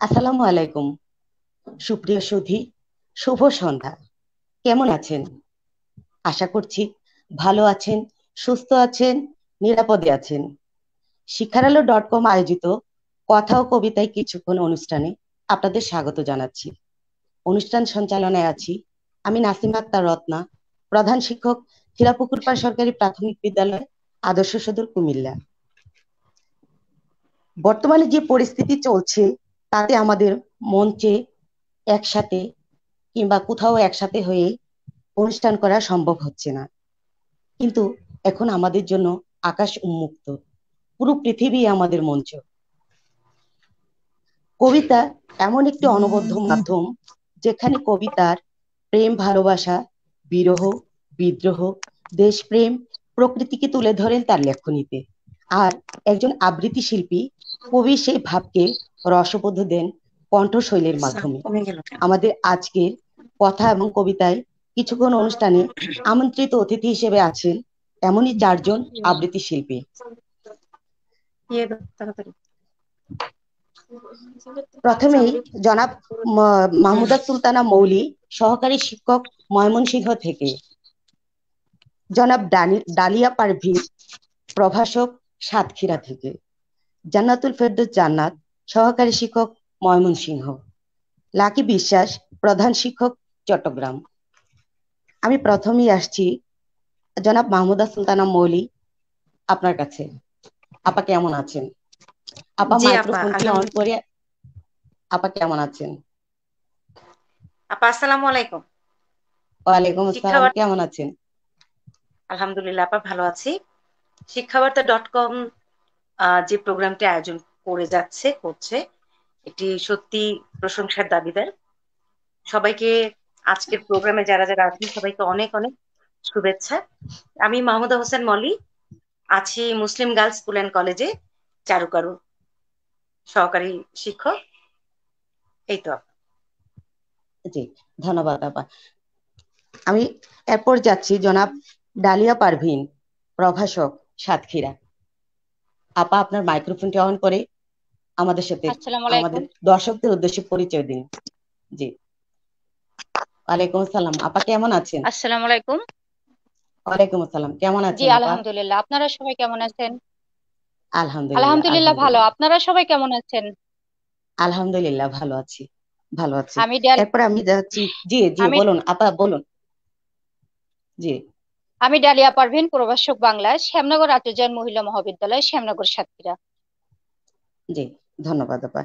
আসসালামু আলাইকুম। সুপ্রিয় সুধী, শুভ সন্ধ্যা। কেমন আছেন? আশা করছি ভালো আছেন, সুস্থ আছেন, নিরাপদে আছেন। শিক্ষারালো ডট কম আয়োজিত কথা ও কবিতায় কিছুক্ষণ অনুষ্ঠানে আপনাদের স্বাগত জানাচ্ছি। অনুষ্ঠান সঞ্চালনায় আছি আমি নাসিম আক্তার রত্না, প্রধান শিক্ষক খিলাপুকুরপাড় সরকারি প্রাথমিক বিদ্যালয় আদর্শ সদর কুমিল্লা। বর্তমানে যে পরিস্থিতি চলছে, তাতে আমাদের মঞ্চে একসাথে কিংবা কোথাও একসাথে হয়ে অনুষ্ঠান করা সম্ভব হচ্ছে না। কিন্তু এখন আমাদের জন্য আকাশ উন্মুক্ত। পুরো পৃথিবী আমাদের মঞ্চ। কবিতা এমন একটি অনবদ্য মাধ্যম যেখানে কবিতার প্রেম, ভালোবাসা, বিরহ, বিদ্রোহ, দেশপ্রেম প্রকৃতিকে তুলে ধরেন তার লেখনীতে। আর একজন আবৃত্তি শিল্পী কবি সেই ভাবকে রসবোধ দেন কণ্ঠশৈলীর মাধ্যমে। আমাদের আজকের কথা এবং কবিতায় কিছুক্ষণ অনুষ্ঠানে আমন্ত্রিত অতিথি হিসেবে আছেন এমনই চারজন আবৃত্তি শিল্পী। প্রথমেই জনাব মাহমুদা সুলতানা মৌলি সহকারী শিক্ষক ময়মনসিংহ থেকে। জনাব ডালিয়া পারভিন প্রভাষক সাতক্ষীরা থেকে। জান্নাতুল ফেরদৌস জান্নাত সহকারী শিক্ষক ময়মনসিংহ। লাকি বিশ্বাস প্রধান শিক্ষক চট্টগ্রাম। আমি প্রথমেই আসছি জনাব মাহমুদা সুলতানা মৌলি আপনার কাছে। আপা কেমন আছেন? আপা মাইক্রোফোনটি অন করে আপা কেমন আছেন? আপা আসসালামু আলাইকুম। ওয়ালাইকুম আসসালাম কেমন আছেন? আলহামদুলিল্লাহ আপা ভালো আছি। শিক্ষাবার্তা ডট কম যে প্রোগ্রামটি আয়োজন করে যাচ্ছে, করছে, এটি সত্যি প্রশংসার দাবিদার। সবাইকে আজকের প্রোগ্রামে যারা যারা আছেন, সবাইকে অনেক অনেক শুভেচ্ছা। আমি মাহমুদা হোসেন মলি আছি মুসলিম গার্লস স্কুল অ্যান্ড কলেজে চারুকারু সহকারী শিক্ষক। এই তো। জি, ধন্যবাদ আপা। আমি এরপর যাচ্ছি জনাব ডালিয়া পারভিন, প্রভাষক সাতক্ষীরা। আপা আপনার মাইক্রোফোনটি অন করে আমাদের সাথে আমাদের দর্শকদের উদ্দেশ্যে পরিচয় দিন। জি। ওয়ালাইকুম আসসালাম। আপা কেমন আছেন? আসসালামু আলাইকুম। ওয়ালাইকুম আসসালাম। কেমন আছেন জি আলহামদুলিল্লাহ। আপনারা সবাই কেমন আছেন? আলহামদুলিল্লাহ আলহামদুলিল্লাহ ভালো। আপনারা সবাই কেমন আছেন? আলহামদুলিল্লাহ ভালো আছি। ভালো আছি। আমি এরপর আমি যাচ্ছি। জি জি বলুন আপা বলুন। জি। আমি ডালিয়া পারভিন প্রভাষক বাংলা শ্যামনগর আটজন মহিলা মহাবিদ্যালয় শ্যামনগর সাতক্ষীরা জি ধন্যবাদ আপা।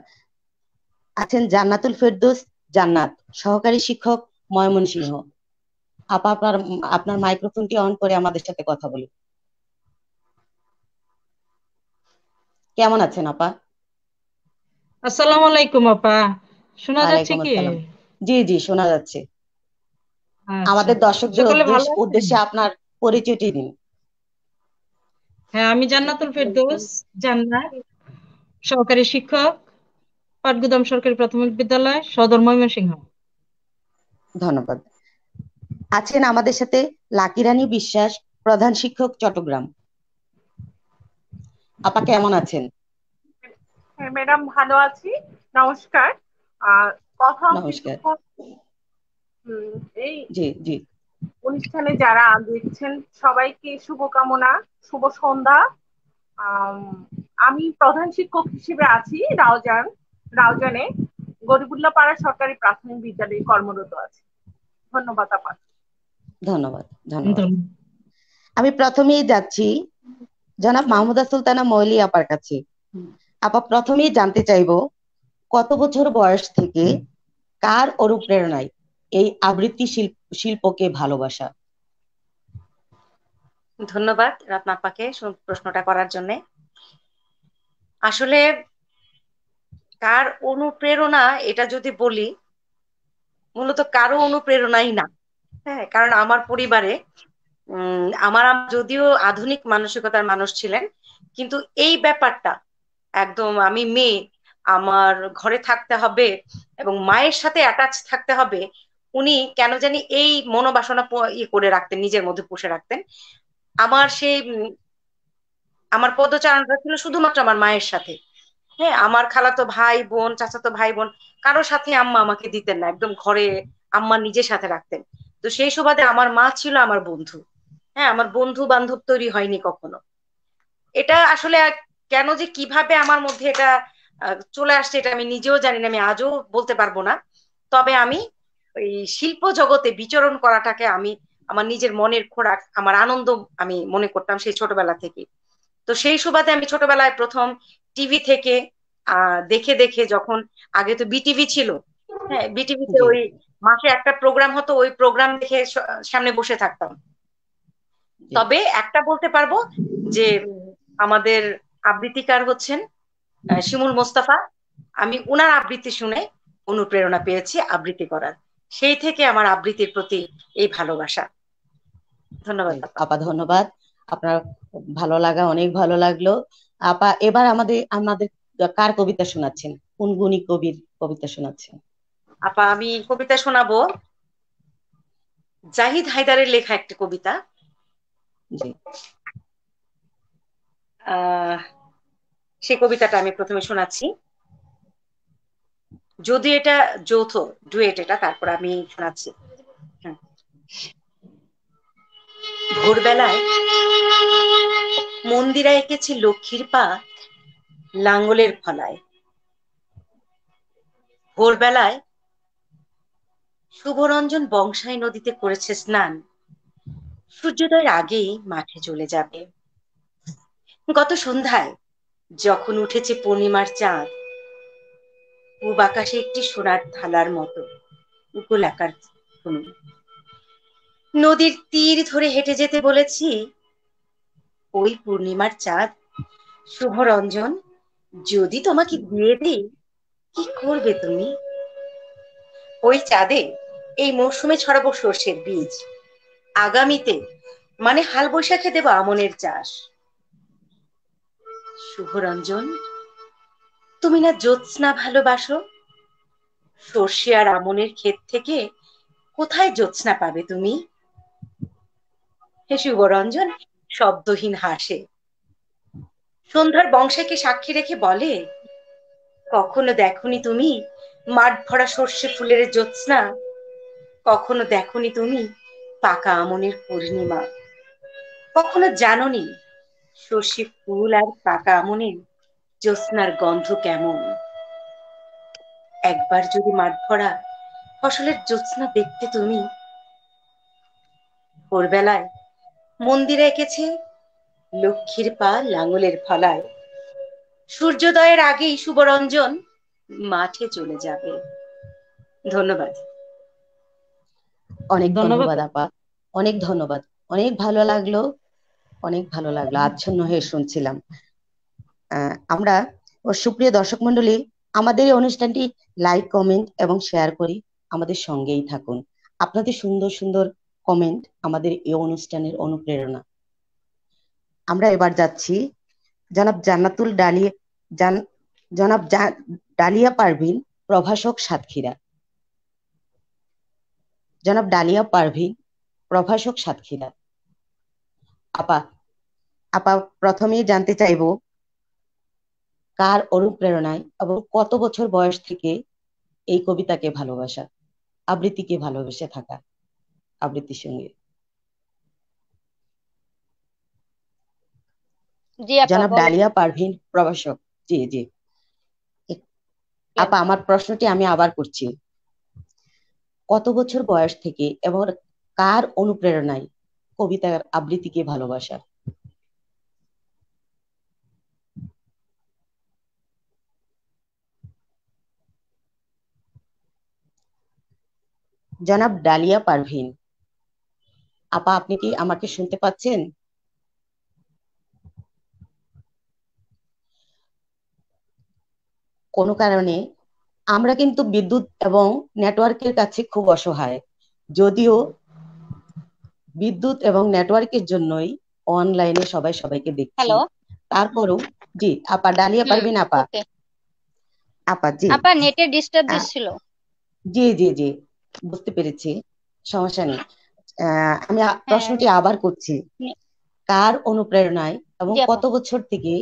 আছেন জান্নাতুল ফেরদৌস জান্নাত সহকারী শিক্ষক ময়মনসিংহ। আপা আপনার আপনার মাইক্রোফোনটি অন করে আমাদের সাথে কথা বলুন। কেমন আছেন আপা? আসসালামু আলাইকুম আপা। শোনা যাচ্ছে কি? জি জি শোনা যাচ্ছে। আমাদের দর্শকদের উদ্দেশ্যে আপনার পরিচয়টি দিন। হ্যাঁ আমি জান্নাতুল ফেরদৌস জান্নাত সহকারী শিক্ষক পাটগুদাম সরকারি প্রাথমিক বিদ্যালয় সদর ময়মনসিংহ। ধন্যবাদ। আছেন আমাদের সাথে লাকিরানী বিশ্বাস প্রধান শিক্ষক চট্টগ্রাম। আপা কেমন আছেন? হ্যাঁ ম্যাডাম ভালো আছি। নমস্কার। কথা নমস্কার। এই জি জি। অনুষ্ঠানে যারা দেখছেন সবাইকে শুভকামনা শুভ সন্ধ্যা। আমি প্রধান শিক্ষক হিসেবে আছি রাউজান রাউজানে। গরিবুল্লাহ পাড়া সরকারি প্রাথমিক বিদ্যালয়ে কর্মরত আছি। ধন্যবাদ আপা। ধন্যবাদ। ধন্যবাদ। আমি প্রথমেই যাচ্ছি। জনাব মাহমুদা সুলতানা মৌলি আপার কাছে। আপা প্রথমেই জানতে চাইব কত বছর বয়স থেকে কার অনুপ্রেরণায় এই আবৃত্তি শিল্পকে ভালোবাসা। ধন্যবাদ রত্নাপাকে প্রশ্নটা করার জন্য। আসলে কার অনুপ্রেরণা, এটা যদি বলি, মূলত কারও অনুপ্রেরণাই না। হ্যাঁ কারণ আমার পরিবারে আমার যদিও আধুনিক মানসিকতার মানুষ ছিলেন, কিন্তু এই ব্যাপারটা, একদম আমি মেয়ে, আমার ঘরে থাকতে হবে এবং মায়ের সাথে অ্যাটাচ থাকতে হবে উনি কেন জানি এই মনোবাসনা ইয়ে করে রাখতেন, নিজের মধ্যে পুষে রাখতেন। আমার সেই আমার পদচারণটা ছিল শুধুমাত্র আমার মায়ের সাথে। হ্যাঁ আমার খালাতো ভাই বোন, চাচাতো ভাই বোন, কারোর সাথে আম্মা আমাকে দিতেন না। একদম ঘরে আম্মা নিজের সাথে রাখতেন। তো সেই সুবাদে আমার মা ছিল আমার বন্ধু। হ্যাঁ আমার বন্ধু বান্ধব তৈরি হয়নি কখনো। এটা আসলে কেন যে কীভাবে আমার মধ্যে এটা চলে আসছে এটা আমি নিজেও জানি না, আমি আজও বলতে পারব না। তবে আমি ওই শিল্প জগতে বিচরণ করাটাকে আমি আমার নিজের মনের খোরাক আমার আনন্দ আমি মনে করতাম সেই ছোটবেলা থেকে। তো সেই সুবাদে আমি ছোটবেলায় প্রথম টিভি থেকে দেখে দেখে যখন আগে তো বিটিভি ছিল হ্যাঁ বিটিভিতে ওই মাসে একটা প্রোগ্রাম হতো ওই প্রোগ্রাম দেখে সামনে বসে থাকতাম। তবে একটা বলতে পারব যে আমাদের আবৃত্তিকার হচ্ছেন শিমুল মোস্তাফা। আমি উনার আবৃত্তি শুনে অনুপ্রেরণা পেয়েছি আবৃত্তি করার। সেই থেকে আমার আবৃত্তির প্রতি এই ভালোবাসা। ধন্যবাদ আপা। ধন্যবাদ। আপনার ভালো লাগা অনেক ভালো লাগল। আপা এবার আমাদের আমাদের কার কবিতা শোনাচ্ছেন? কোন গুণী কবির কবিতা শোনাচ্ছেন। আপা আমি কবিতা শোনাবো। জাহিদ হায়দারের লেখা একটি কবিতা। জি। সেই কবিতাটা আমি প্রথমে শোনাচ্ছি। যদি এটা যৌথ ডুয়েট এটা, তারপর আমি শোনাচ্ছি। ভোরবেলায় মন্দিরা এঁকেছে লক্ষ্মীর পা লাঙ্গলের ফলায় ভোরবেলায় শুভরঞ্জন বংশাই নদীতে করেছে স্নান। সূর্যোদয়ের আগেই মাঠে চলে যাবে। গত সন্ধ্যায় যখন উঠেছে পূর্ণিমার চাঁদ পূব আকাশে একটি সোনার থালার মতো গোলাকার নদীর তীর ধরে হেঁটে যেতে বলেছি, ওই পূর্ণিমার চাঁদ, শুভরঞ্জন, যদি তোমাকে দিয়ে দিই, কি করবে তুমি? ওই চাঁদে এই মৌসুমে ছড়াবো সর্ষের বীজ, আগামীতে মানে হাল বৈশাখে দেব আমনের চাষ। শুভরঞ্জন তুমি না জ্যোৎস্না ভালোবাসো? সর্ষে আর আমনের ক্ষেত থেকে কোথায় জ্যোৎস্না পাবে তুমি? হে শুভরঞ্জন শব্দহীন হাসে। সন্ধ্যার বংশাকে সাক্ষী রেখে বলে, কখনো দেখনি তুমি মাঠ ভরা সর্ষে ফুলের জ্যোৎস্না? কখনো দেখনি তুমি পাকা আমনের পূর্ণিমা? কখনো জাননি সর্ষে ফুল আর পাকা আমনের জ্যোৎস্নার গন্ধ কেমন? একবার যদি মাঠ ভরা ফসলের জ্যোৎস্না দেখতে তুমি ভোরবেলায় মন্দিরে এঁকেছে লক্ষ্মীর পা লাঙলের ফলায়। সূর্যোদয়ের আগেই শুভরঞ্জন মাঠে চলে যাবে। ধন্যবাদ। অনেক ধন্যবাদ। আপা। অনেক ধন্যবাদ। অনেক ভালো লাগল। অনেক ভালো লাগল। আচ্ছন্ন হয়ে শুনছিলাম। আমরা সুপ্রিয় দর্শক মন্ডলী, আমাদের এই অনুষ্ঠানটি লাইক কমেন্ট এবং শেয়ার করি আমাদের সঙ্গেই থাকুন। আপনাদের সুন্দর সুন্দর কমেন্ট আমাদের এই অনুষ্ঠানের অনুপ্রেরণা। আমরা এবার যাচ্ছি জনাব জান্নাতুল ডালিয়া, জান, জনাব ডালিয়া পারভিন, প্রভাষক সাতক্ষীরা। জনাব ডালিয়া পারভিন, প্রভাষক সাতক্ষীরা। আপা আপা প্রথমেই জানতে চাইব কার অনুপ্রেরণায় এবং কত বছর বয়স থেকে এই কবিতাকে ভালোবাসা আবৃত্তিকে ভালোবেসে থাকা আবৃত্তির সঙ্গে? জনাব ডালিয়া পারভিন প্রভাষক। জি জি। আপা আমার প্রশ্নটি আমি আবার করছি। কত বছর বয়স থেকে এবং কার অনুপ্রেরণায় কবিতার আবৃত্তিকে ভালোবাসা? জনাব ডালিয়া পারভিন। আপা আপনি কি আমাকে শুনতে পাচ্ছেন? কোনো কারণে আমরা কিন্তু বিদ্যুৎ এবং নেটওয়ার্কের কাছে খুব অসহায়। যদিও বিদ্যুৎ এবং নেটওয়ার্কের জন্যই অনলাইনে সবাই সবাইকে দেখছি। তারপরও জি আপা ডালিয়া পারবেন আপা। আপা জি। আপা নেটের ডিস্টার্ব দিচ্ছিল। জি জি জি। বুঝতে পেরেছি সমস্যা নেই। আমি প্রশ্নটি আবার করছি। কার অনুপ্রেরণায় এবং কত বছর থেকে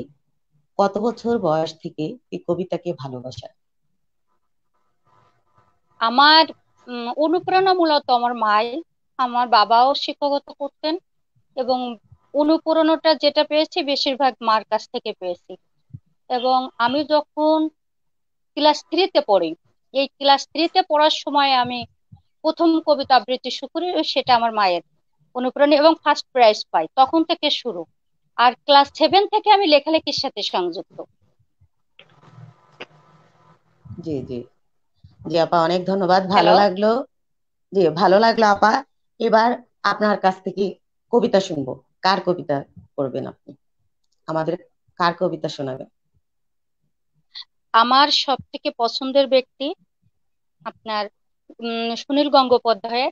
কত বছর বয়স থেকে এই কবিতাকে ভালোবাসা? আমার অনুপ্রেরণা মূলত আমার মাই আমার বাবাও শিক্ষকতা করতেন এবং অনুপ্রেরণাটা যেটা পেয়েছি বেশিরভাগ মার কাছ থেকে পেয়েছি। এবং আমি যখন ক্লাস থ্রিতে পড়ি এই ক্লাস থ্রিতে পড়ার সময় আমি প্রথম কবিতা আবৃত্তি শুরু করি সেটা আমার মায়ের অনুপ্রেরণা এবং ফার্স্ট প্রাইজ পাই। তখন থেকে শুরু। আর ক্লাস সেভেন থেকে আমি লেখালেখির সাথে সংযুক্ত। জি জি। জি আপা অনেক ধন্যবাদ। ভালো লাগল। জি ভালো লাগল আপা। এবার আপনার কাছ থেকে কবিতা শুনব। কার কবিতা করবেন আপনি? আমাদের কার কবিতা শোনাবেন? আমার সব থেকে পছন্দের ব্যক্তি আপনার সুনীল গঙ্গোপাধ্যায়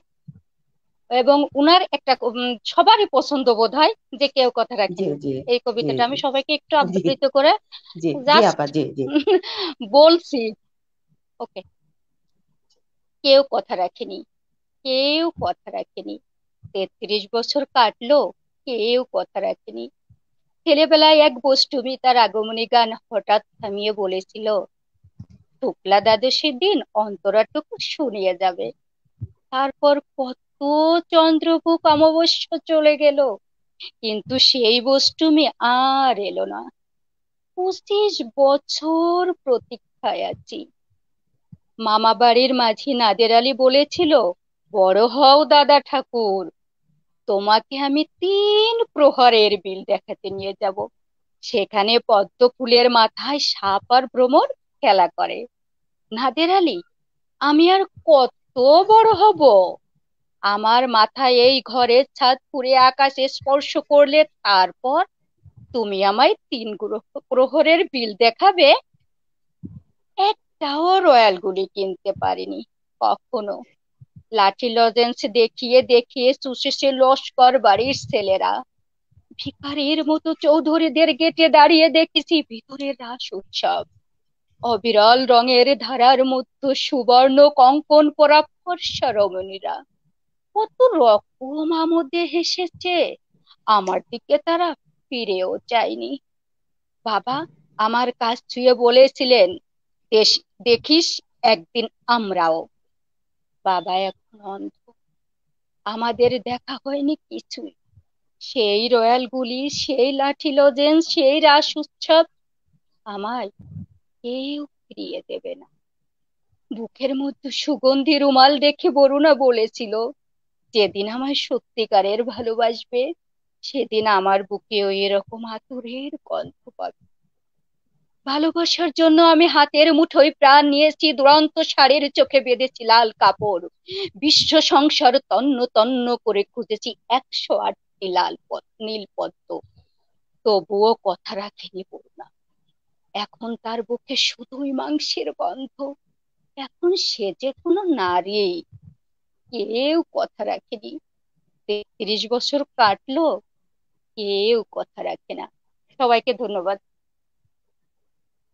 এবং উনার একটা সবারই পছন্দ বোধ হয় যে কেউ কথা জি রাখেনি এই কবিতাটা আমি সবাইকে একটু জি। আবৃত্তি করে বলছি ওকে কেউ কথা রাখেনি কেউ কথা রাখেনি। তেত্রিশ বছর কাটলো কেউ কথা রাখেনি। ছেলেবেলায় এক বষ্টমী তার আগমনী গান হঠাৎ থামিয়ে বলেছিল শুক্লা দ্বাদশীর দিন অন্তরাটুকু শুনিয়ে যাবে। তারপর কত চন্দ্রভুক অমাবস্য চলে গেল, কিন্তু সেই বস্তুমি আর এলো না। পঁচিশ বছর প্রতীক্ষায় আছি। মামা বাড়ির মাঝি নাদের আলী বলেছিল, বড় হও দাদা ঠাকুর, তোমাকে আমি তিন প্রহরের বিল দেখাতে নিয়ে যাব। সেখানে পদ্ম ফুলের মাথায় সাপ আর ভ্রমর খেলা করে। নাদের আলী আমি আর কত বড় হব? আমার মাথায় এই ঘরের ছাদ পুড়ে আকাশে স্পর্শ করলে তারপর তুমি আমায় তিন প্রহরের বিল দেখাবে? একটাও রয়্যাল গুলি কিনতে পারিনি, কখনো। লাঠি লজেন্স দেখিয়ে দেখিয়ে সুশেষে লস্কর বাড়ির ছেলেরা। ভিখারির মতো চৌধুরীদের গেটে দাঁড়িয়ে দেখেছি ভিতরের রাস উৎসব। অবিরল রঙের ধারার মধ্যে সুবর্ণ কঙ্কন পরা ফর্সা রমণীরা কত রকম আমোদে হেসেছে। আমার দিকে তারা ফিরেও চায়নি বাবা, আমার কাছ ছুঁয়ে বলেছিলেন দেখিস একদিন আমরাও। বাবা এখন অন্ধ। আমাদের দেখা হয়নি কিছুই। সেই রয়্যাল গুলি সেই লাঠি লজেন্স সেই রাস উৎসব। আমায় কেউ ফিরিয়ে দেবে না। বুকের মধ্যে সুগন্ধি রুমাল দেখে বরুণা বলেছিল, যেদিন আমায় সত্যিকারের ভালোবাসবে, সেদিন আমার বুকেও এরকম আতুরের গন্ধ পাবে। ভালোবাসার জন্য আমি হাতের মুঠোয় প্রাণ নিয়েছি, দুরন্ত শাড়ির চোখে বেঁধেছি লাল কাপড়। বিশ্ব সংসার তন্ন তন্ন করে খুঁজেছি, একশো আটটি লাল পদ নীল পদ্ম। তবুও কথা রাখেনি বরুণা। এখন তার বুকে শুধুই মাংসের গন্ধ। এখন সে যে কোনো নারী। কেউ কথা রাখেনি। তেত্রিশ বছর কাটলো কেউ কথা রাখে না। সবাইকে ধন্যবাদ।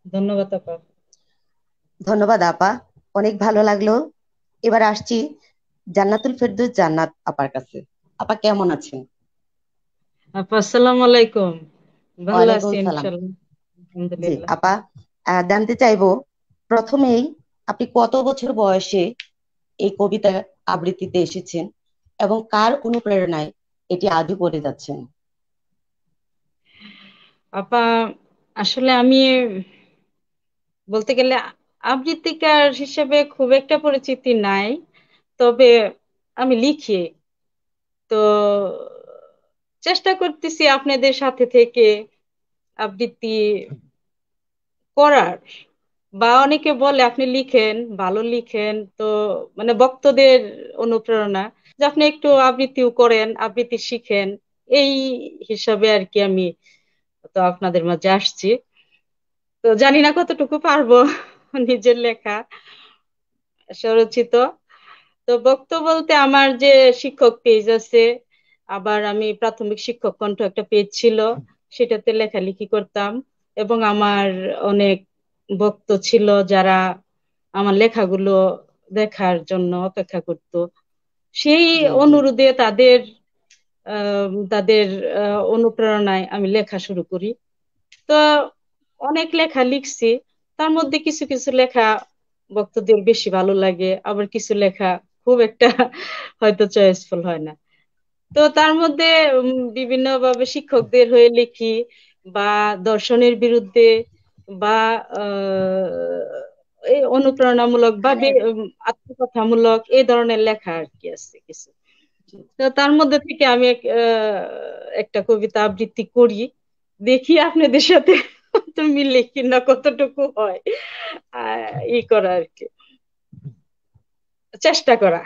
ধন্যবাদ আপা। ধন্যবাদ আপা। অনেক ভালো লাগল। এবার আসছি জান্নাতুল ফেরদৌস জান্নাত আপার কাছে। আপা কেমন আছেন? আপা আসসালামু আলাইকুম। ভালো আছি আলহামদুলিল্লাহ আপা জানতে চাইব প্রথমেই আপনি কত বছর বয়সে এই কবিতা আবৃত্তিতে এসেছেন এবং কার অনুপ্রেরণায় এটি আজও করে যাচ্ছেন? আপা আসলে আমি বলতে গেলে আবৃত্তিকার হিসেবে খুব একটা পরিচিতি নাই তবে আমি লিখি। তো চেষ্টা করতেছি আপনাদের সাথে থেকে আবৃত্তি করার। বা অনেকে বলে, আপনি লিখেন, ভালো লিখেন। তো মানে ভক্তদের অনুপ্রেরণা যে আপনি একটু আবৃত্তিও করেন, আবৃত্তি শিখেন। এই হিসাবে আর কি আমি তো আপনাদের মাঝে আসছি। তো জানি না কতটুকু পারব নিজের লেখা, স্বরচিত। তো বক্ত বলতে আমার যে শিক্ষক পেজ আছে, আবার আমি প্রাথমিক শিক্ষক কণ্ঠ একটা পেজ ছিল, সেটাতে লেখালেখি করতাম। এবং আমার অনেক ভক্ত ছিল যারা আমার লেখাগুলো দেখার জন্য অপেক্ষা করত। সেই অনুরোধে তাদের তাদের অনুপ্রেরণায় আমি লেখা শুরু করি। তো অনেক লেখা লিখছি তার মধ্যে কিছু কিছু লেখা ভক্তদের বেশি ভালো লাগে আবার কিছু লেখা খুব একটা হয়তো চয়েসফুল হয় না। তো তার মধ্যে বিভিন্ন ভাবে শিক্ষকদের হয়ে লিখি বা দর্শনের বিরুদ্ধে বা এই অনুপ্রেরণামূলক বা মানে আত্মকথামূলক এই ধরনের লেখা আর কি আছে কিছু। তো তার মধ্যে থেকে আমি একটা কবিতা আবৃত্তি করি। দেখি আপনাদের সাথে মিলে কিনা কতটুকু হয় ই করা আর কি। চেষ্টা করা।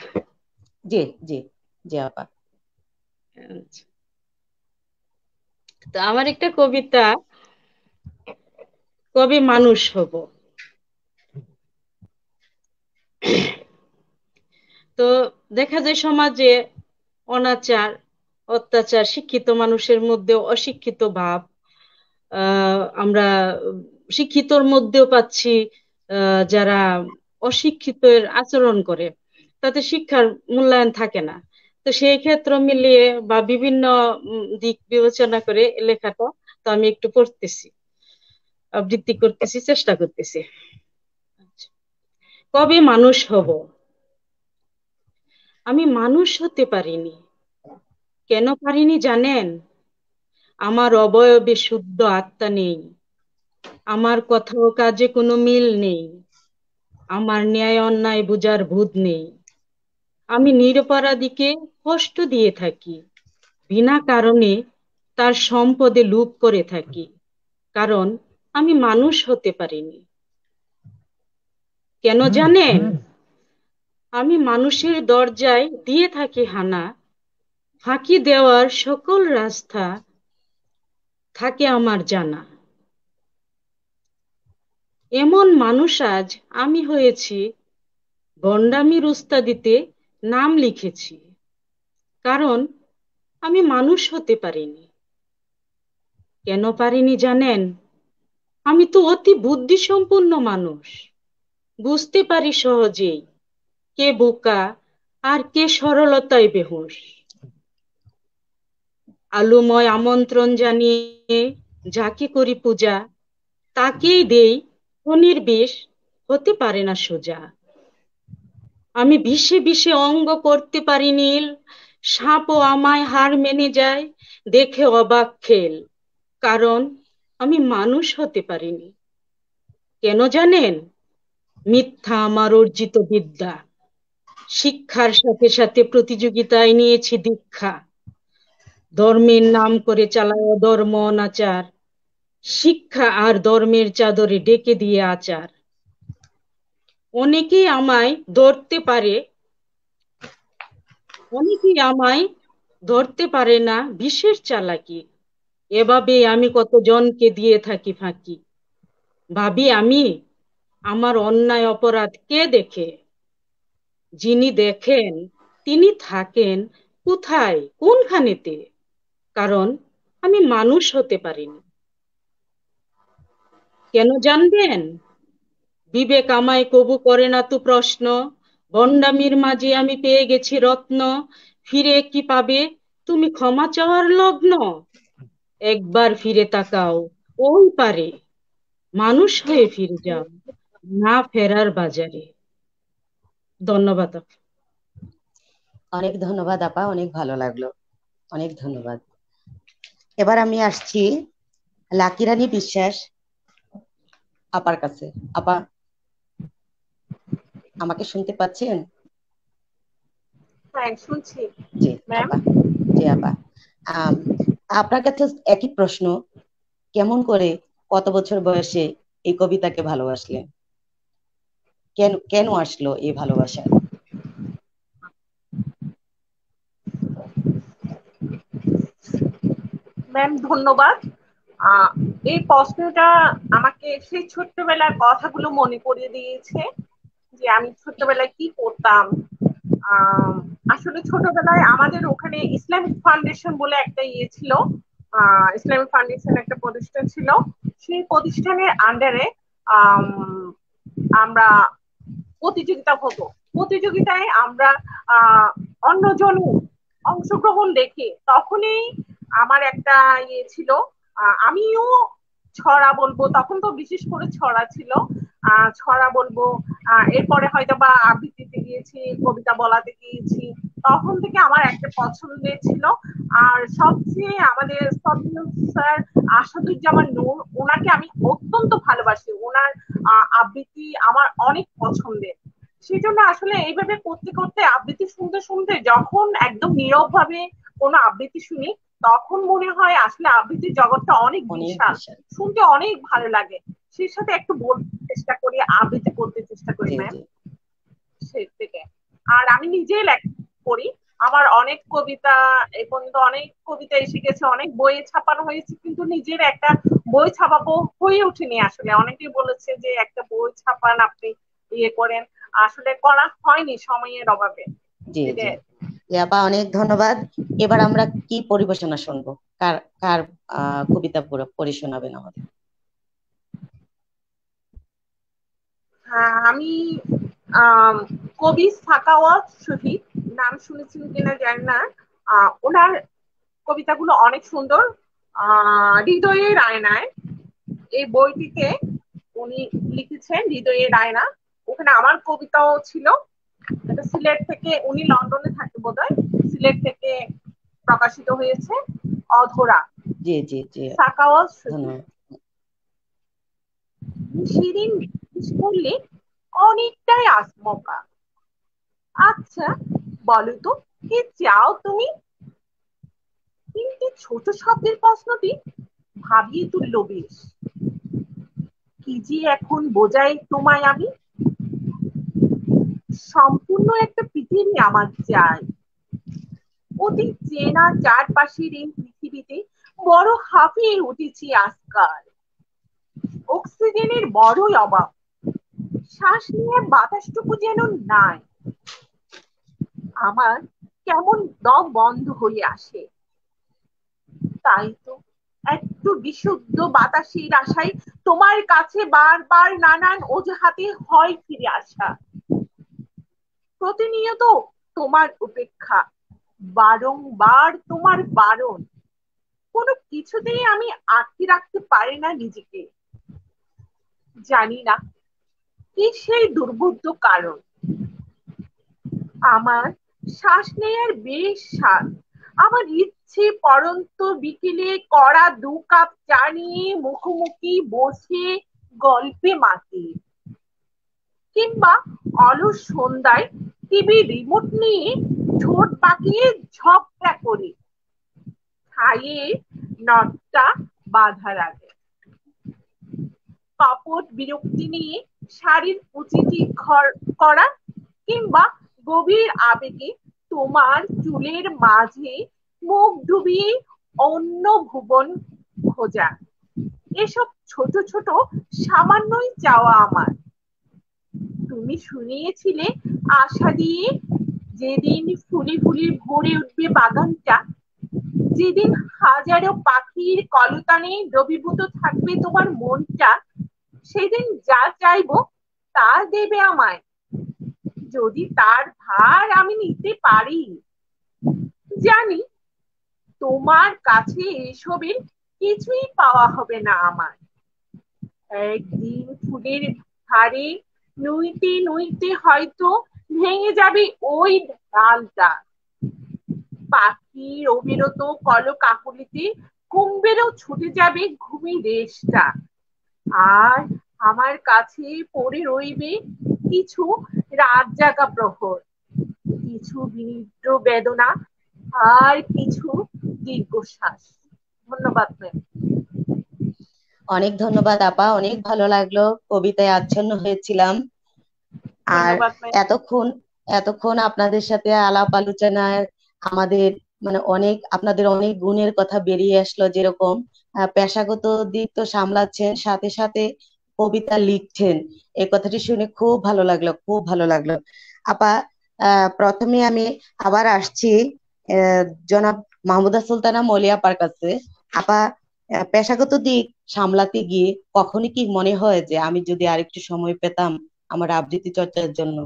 জি জি জি আপা আচ্ছা। তো আমার একটা কবিতা, কবি মানুষ হব। তো দেখা যায় সমাজে অনাচার, অত্যাচার, শিক্ষিত মানুষের মধ্যে অশিক্ষিত ভাব আমরা শিক্ষিতর মধ্যেও পাচ্ছি যারা অশিক্ষিতের আচরণ করে, তাতে শিক্ষার মূল্যায়ন থাকে না। তো সেই ক্ষেত্র মিলিয়ে বা বিভিন্ন দিক বিবেচনা করে লেখাটা তো আমি একটু পড়তেছি। আবৃত্তি করতেছি, চেষ্টা করতেছি। আচ্ছা। কবে মানুষ হব? আমি মানুষ হতে পারিনি। কেন পারিনি জানেন? আমার অবয়বে শুদ্ধ আত্মা নেই। আমার কথা ও কাজে কোনো মিল নেই। আমার ন্যায় অন্যায় বুঝার ভূত নেই। আমি নিরপরাধীকে কষ্ট দিয়ে থাকি, বিনা কারণে তার সম্পদে লুপ করে থাকি, কারণ আমি মানুষ হতে পারিনি। কেন জানেন? আমি মানুষের দরজায় দিয়ে থাকি হানা, ফাঁকি দেওয়ার সকল রাস্তা থাকে আমার জানা। এমন মানুষ আজ আমি হয়েছি গন্ডামির উস্তাদিতে নাম লিখেছি। কারণ আমি মানুষ হতে পারিনি। কেন পারিনি জানেন? আমি তো অতি বুদ্ধিসম্পন্ন মানুষ। বুঝতে পারি সহজেই কে বোকা আর কে সরলতায় বেহুশ। আলুময় আমন্ত্রণ জানিয়ে যাকে করি পূজা, তাকেই দেই ধনির বিষ হতে পারে না সোজা। আমি বিষে বিষে অঙ্গ করতে পারি নীল। সাপও আমায় হার মেনে যায়, দেখে অবাক খেল। কারণ আমি মানুষ হতে পারিনি। কেন জানেন? মিথ্যা আমার অর্জিত বিদ্যা। শিক্ষার সাথে সাথে প্রতিযোগিতায় নিয়েছি দীক্ষা। ধর্মের নাম করে চালায় ধর্ম অনাচার। শিক্ষা আর ধর্মের চাদরে ডেকে দিয়ে আচার। অনেকেই আমায় ধরতে পারে। অনেকেই আমায় ধরতে পারে না বিশেষ চালাকি। এভাবে আমি কত জনকে দিয়ে থাকি ফাঁকি? ভাবি, আমি আমার অন্যায় অপরাধ কে দেখে? যিনি দেখেন, তিনি থাকেন কোথায়, কোনখানেতে? কারণ আমি মানুষ হতে পারিনি। কেন জানবেন? বিবেক আমায় কবু করে না তো প্রশ্ন। বন্ডামির মাঝে আমি পেয়ে গেছি রত্ন। ফিরে কি পাবে? তুমি ক্ষমা চাওয়ার লগ্ন। একবার ফিরে তাকাও, ওই পারে। মানুষ হয়ে ফিরে যাও, না ফেরার বাজারে। ধন্যবাদ অনেক ধন্যবাদ আপা, অনেক ভালো লাগল। অনেক ধন্যবাদ। এবার আমি আসছি লাকিরানি বিশ্বাস আপার কাছে। আপা আমাকে শুনতে পাচ্ছেন? হ্যাঁ শুনছি। জি ম্যাম জি আপা আপনার কাছে একই প্রশ্ন কেমন করে কত বছর বয়সে এই কবিতাকে ভালোবাসলেন? কেন কেন আসলো এই ভালোবাসা? ম্যাম ধন্যবাদ। এই প্রশ্নটা আমাকে সেই ছোট্টবেলার কথাগুলো মনে করিয়ে দিয়েছে। যে আমি ছোট্টবেলায় কি করতাম? আসলে ছোটবেলায় আমাদের ওখানে ইসলামিক ফাউন্ডেশন বলে একটা ইয়ে ছিল ইসলামিক ফাউন্ডেশন একটা প্রতিষ্ঠান ছিল। সেই প্রতিষ্ঠানের আন্ডারে আমরা প্রতিযোগিতা হতো। প্রতিযোগিতায় আমরা অন্যজন অংশগ্রহণ দেখে তখনই আমার একটা ইয়ে ছিল আমিও ছড়া বলব, তখন তো বিশেষ করে ছড়া ছিল ছড়া বলব এরপরে হয়তো বা আবৃত্তিতে গিয়েছি কবিতা বলাতে গিয়েছি তখন থেকে আমার একটা পছন্দের ছিল। আর সবচেয়ে আমাদের স্যার আসাদুজ্জামান নূর ওনাকে আমি অত্যন্ত ভালোবাসি। ওনার আবৃত্তি আমার অনেক পছন্দের। সেই জন্য আসলে এইভাবে করতে করতে আবৃত্তি শুনতে শুনতে যখন একদম নীরব ভাবে কোনো আবৃত্তি শুনি তখন মনে হয় আসলে আবৃত্তির জগৎটা অনেক বিশাল। শুনতে অনেক ভালো লাগে। সেই সাথে একটু বলতে চেষ্টা করি আবৃত্তি করতে চেষ্টা করি ম্যাম থেকে। আর আমি নিজেই লেখ করি। আমার অনেক কবিতা এই পর্যন্ত অনেক কবিতা এসে গেছে অনেক বই ছাপানো হয়েছে কিন্তু নিজের একটা বই ছাপাবো হয়ে ওঠেনি আসলে। অনেকেই বলেছে যে একটা বই ছাপান আপনি ইয়ে করেন। আসলে করা হয়নি সময়ের অভাবে। জি অনেক ধন্যবাদ। এবার আমরা কি পরিবেশনা শুনব? কার কার কবিতা পড়ে শোনাবেন আমাদের? আমি কবি সাকাওয়াত শহীদ নাম শুনেছেন কিনা জানি না। ওনার কবিতাগুলো অনেক সুন্দর। হৃদয়ের আয়নায় এই বইটিতে উনি লিখেছেন হৃদয়ের আয়না। ওখানে আমার কবিতাও ছিল। এটা সিলেট থেকে উনি লন্ডনে থাকে বোধ সিলেট থেকে প্রকাশিত হয়েছে অধরা। জি জি জি। সাকাওয়াত শিরিন করলে, অনেকটাই আসমকা। আচ্ছা বলো তো, কি চাও তুমি? কিন্তু ছোট শব্দের প্রশ্নটি ভাবিয়ে তুলল বেশ। কি যে এখন বোঝাই তোমায় আমি? সম্পূর্ণ একটা পৃথিবী আমার চাই। অতি চেনা চারপাশের এই পৃথিবীতে বড় হাঁপিয়ে উঠেছি আজকাল। অক্সিজেনের বড়ই অভাব। শ্বাস নিয়ে বাতাসটুকু যেন নাই। আমার কেমন দম বন্ধ হয়ে আসে। তাই তো একটু বিশুদ্ধ বাতাসের আশায় তোমার কাছে বারবার নানান অজুহাতে হয় ফিরে আসা। প্রতিনিয়ত তোমার উপেক্ষা, বারংবার তোমার বারণ। কোনো কিছুতেই আমি আটকে রাখতে পারি না নিজেকে। জানি না কি সেই দুর্বোধ্য কারণ? আমার শ্বাস নেয়ার বেশ স্বাদ। আমার ইচ্ছে পরন্ত বিকেলে কড়া দু কাপ চা নিয়ে মুখোমুখি বসে গল্পে মাতি। কিংবা অলস সন্ধ্যায় টিভি রিমোট নিয়ে ঠোঁট পাকিয়ে ঝগড়া করি। খাইয়ে নটটা বাঁধার আগে। কপট বিরক্তি নিয়ে শাড়ির কুচিটি করা কিংবা গভীর আবেগে তোমার চুলের মাঝে মুখ ডুবিয়ে অন্য ভুবন খোঁজা। এসব ছোট ছোট সামান্যই চাওয়া আমার। তুমি শুনিয়েছিলে আশা দিয়ে যেদিন ফুলে ফুলে ভরে উঠবে বাগানটা, যেদিন হাজারো পাখির কলতানে দ্রবীভূত থাকবে তোমার মনটা সেদিন যা চাইব তা দেবে আমায়। যদি তার ভার আমি নিতে পারি। জানি তোমার কাছে এসবের কিছুই পাওয়া হবে না আমার একদিন ফুলের ধারে নুইতে নুইতে হয়তো ভেঙে যাবে ওই ডালটা। পাখির অবিরত কলকাকুলিতে কুম্বেরও ছুটে যাবে ঘুমি দেশটা। আর আমার কাছে পড়ে রইবে কিছু রাত জাগা প্রহর কিছু বিনিদ্র বেদনা আর কিছু দীর্ঘশ্বাস। ধন্যবাদ ম্যাম অনেক ধন্যবাদ আপা। অনেক ভালো লাগল। কবিতায় আচ্ছন্ন হয়েছিলাম। আর এতক্ষণ এতক্ষণ আপনাদের সাথে আলাপ আলোচনায় আমাদের মানে অনেক আপনাদের অনেক গুণের কথা বেরিয়ে আসলো যেরকম। পেশাগত দিক তো সামলাচ্ছেন সাথে সাথে কবিতা লিখছেন। এই কথাটি শুনে খুব ভালো লাগল, খুব ভালো লাগল। আপা প্রথমে আমি আবার আসছি জনাব মাহমুদা সুলতানা মলিয়াপার কাছে আপা পেশাগত দিক সামলাতে গিয়ে কখনই কি মনে হয় যে আমি যদি আরেকটু সময় পেতাম আমার আবৃত্তি চর্চার জন্য?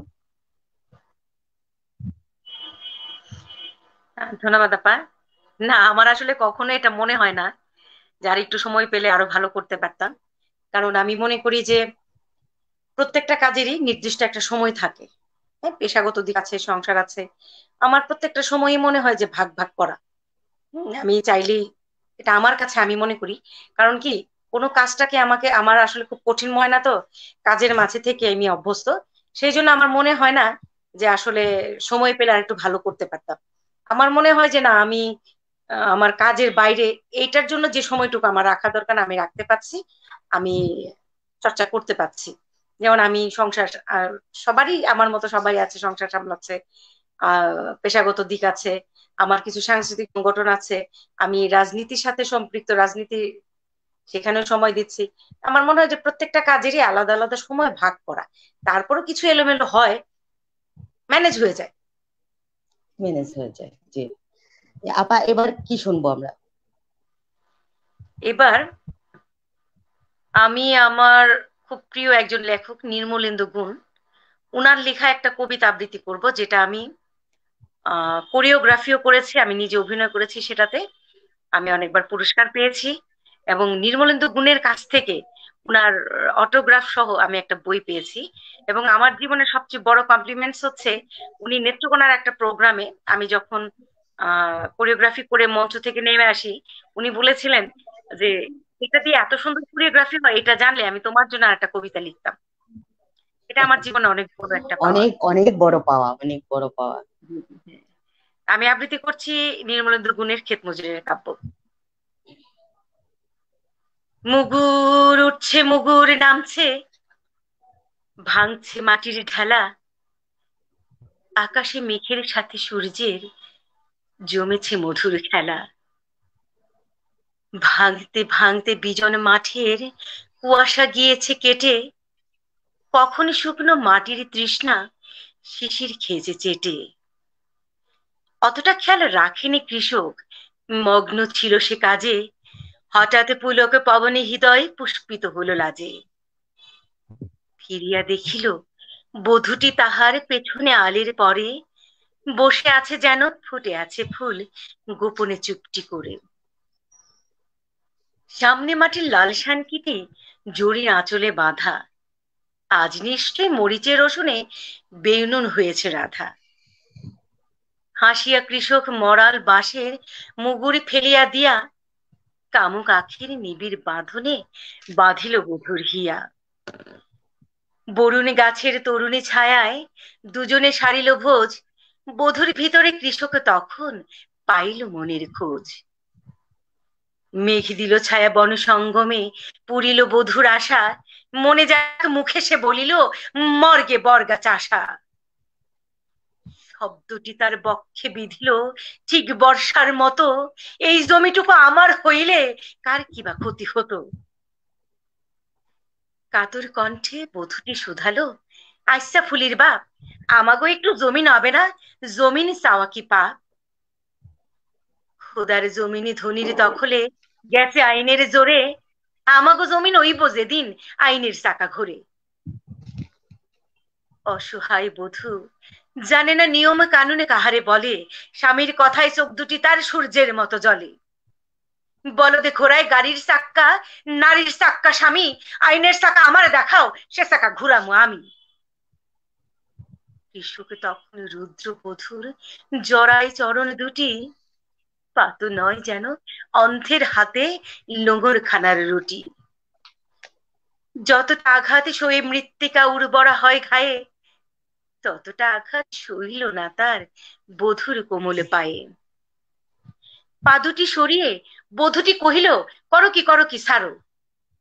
ধন্যবাদ আপা। না, আমার আসলে কখনো এটা মনে হয় না। যে আর একটু সময় পেলে আরও ভালো করতে পারতাম। কারণ আমি মনে করি যে প্রত্যেকটা কাজেরই নির্দিষ্ট একটা সময় থাকে। হ্যাঁ পেশাগত দিক আছে, সংসার আছে। আমার প্রত্যেকটা সময়ই মনে হয় যে ভাগ ভাগ করা। আমি চাইলেই এটা আমার কাছে আমি মনে করি। কারণ কি, কোনো কাজটাকে আমাকে, আমার আসলে খুব কঠিন মনে না তো, কাজের মাঝে থেকে আমি অভ্যস্ত। সেই জন্য আমার মনে হয় না যে আসলে সময় পেলে আর একটু ভালো করতে পারতাম। আমার মনে হয় যে না, আমি আমার কাজের বাইরে এইটার জন্য যে সময়টুকু আমার রাখা দরকার আমি রাখতে পারছি, আমি চর্চা করতে পারছি। যেমন আমি সংসার সবারই আমার মতো সবাই আছে, সংসার সামলাচ্ছে পেশাগত দিক আছে, আমার কিছু সাংস্কৃতিক সংগঠন আছে, আমি রাজনীতির সাথে সম্পৃক্ত, রাজনীতি সেখানেও সময় দিচ্ছি। আমার মনে হয় যে প্রত্যেকটা কাজেরই আলাদা আলাদা সময় ভাগ করা। তারপরও কিছু এলোমেলো হয় ম্যানেজ হয়ে যায়। ম্যানেজ হয়ে যায়, জি। আপা, এবার কি শুনব আমরা? এবার আমি আমার খুব প্রিয় একজন লেখক, নির্মলেন্দু গুণ। উনার লেখা একটা কবিতা আবৃত্তি করব, যেটা আমি কোরিওগ্রাফিও করেছি, আমি নিজে অভিনয় করেছি সেটাতে। আমি অনেকবার পুরস্কার পেয়েছি এবং নির্মলেন্দু গুণের কাছ থেকে উনার অটোগ্রাফ সহ আমি একটা বই পেয়েছি। এবং আমার জীবনে সবচেয়ে বড় কমপ্লিমেন্টস হচ্ছে, উনি নেত্রকোনার একটা প্রোগ্রামে আমি যখন কোরিওগ্রাফি করে মঞ্চ থেকে নেমে আসি। উনি বলেছিলেন যে এটা দিয়ে এত সুন্দর কোরিওগ্রাফি হয় এটা জানলে আমি তোমার জন্য আর একটা কবিতা লিখতাম। এটা আমার জীবনে অনেক বড় একটা অনেক অনেক বড় পাওয়া অনেক বড় পাওয়া। আমি আবৃত্তি করছি নির্মলেন্দ্র গুণের ক্ষেত মজুরের কাব্য। মুগুর উঠছে মুগুর নামছে ভাঙছে মাটির ঢালা আকাশে মেঘের সাথে সূর্যের জমেছে মধুর খেলা। ভাঙতে ভাঙতে বিজন মাঠের কুয়াশা গিয়েছে কেটে। কখন শুকনো মাটির তৃষ্ণা শিশির খেয়েছে চেটে। অতটা খেয়াল রাখেনি কৃষক। মগ্ন ছিল সে কাজে। হঠাৎ পুলকে পবনে হৃদয় পুষ্পিত হলো লাজে। ফিরিয়া দেখিল, বধূটি তাহার পেছনে আলের পরে বসে আছে যেন, ফুটে আছে ফুল, গোপনে চুপটি করে। সামনে মাটির লাল শানকিতে জড়ি আঁচলে বাঁধা। আজ নিশ্চয় মরিচের রসুনে বেউনুন হয়েছে রাধা। হাসিয়া কৃষক মরাল বাঁশের মুগুরি ফেলিয়া দিয়া কামুক আখির নিবিড় বাঁধনে বাঁধিল বধুর হিয়া। বরুণ গাছের তরুণী ছায়ায় দুজনে সারিল ভোজ বধুর ভিতরে কৃষক তখন পাইল মনের খোঁজ। মেঘ দিল ছায়া বন সঙ্গমে, পুরিল বধুর আশা। মনে যাক মুখে সে বলিল, মর্গে বর্গা চাষা শব্দটি তার বক্ষে বিধিল, ঠিক বর্ষার মতো। এই জমিটুকু আমার হইলে কার কি বা ক্ষতি হতো? কাতর কণ্ঠে বধুটি শুধালো আইসা ফুলির বাপ, আমাগো একটু জমিন হবে না? জমিন চাওয়া কি পা খোদার জমিনে ধনির দখলে গেছে আইনের জোরে, আমাগো জমিন ওই বোঝে দিন আইনের চাকা ঘুরে। অসহায় বধূ, জানে না নিয়ম কানুনে কাহারে বলে, স্বামীর কথায় চোখ দুটি তার সূর্যের মতো জলে বলদে ঘোড়ায় গাড়ির চাক্কা, নারীর চাক্কা স্বামী, আইনের চাকা আমার দেখাও, সে চাকা ঘুরামো আমি। কৃষক তখন রুদ্র বধুর জড়াই চরণ দুটি। পাতু নয় যেন অন্ধের হাতে লোঙর খানার রুটি। যতটা আঘাত সয়ে মৃত্তিকা উর্বরা হয় ঘায়ে, ততটা আঘাত সইল না তার বধুর কোমল পায়ে। পাদুটি সরিয়ে বধুটি কহিল, করো কি করো কি, সারো।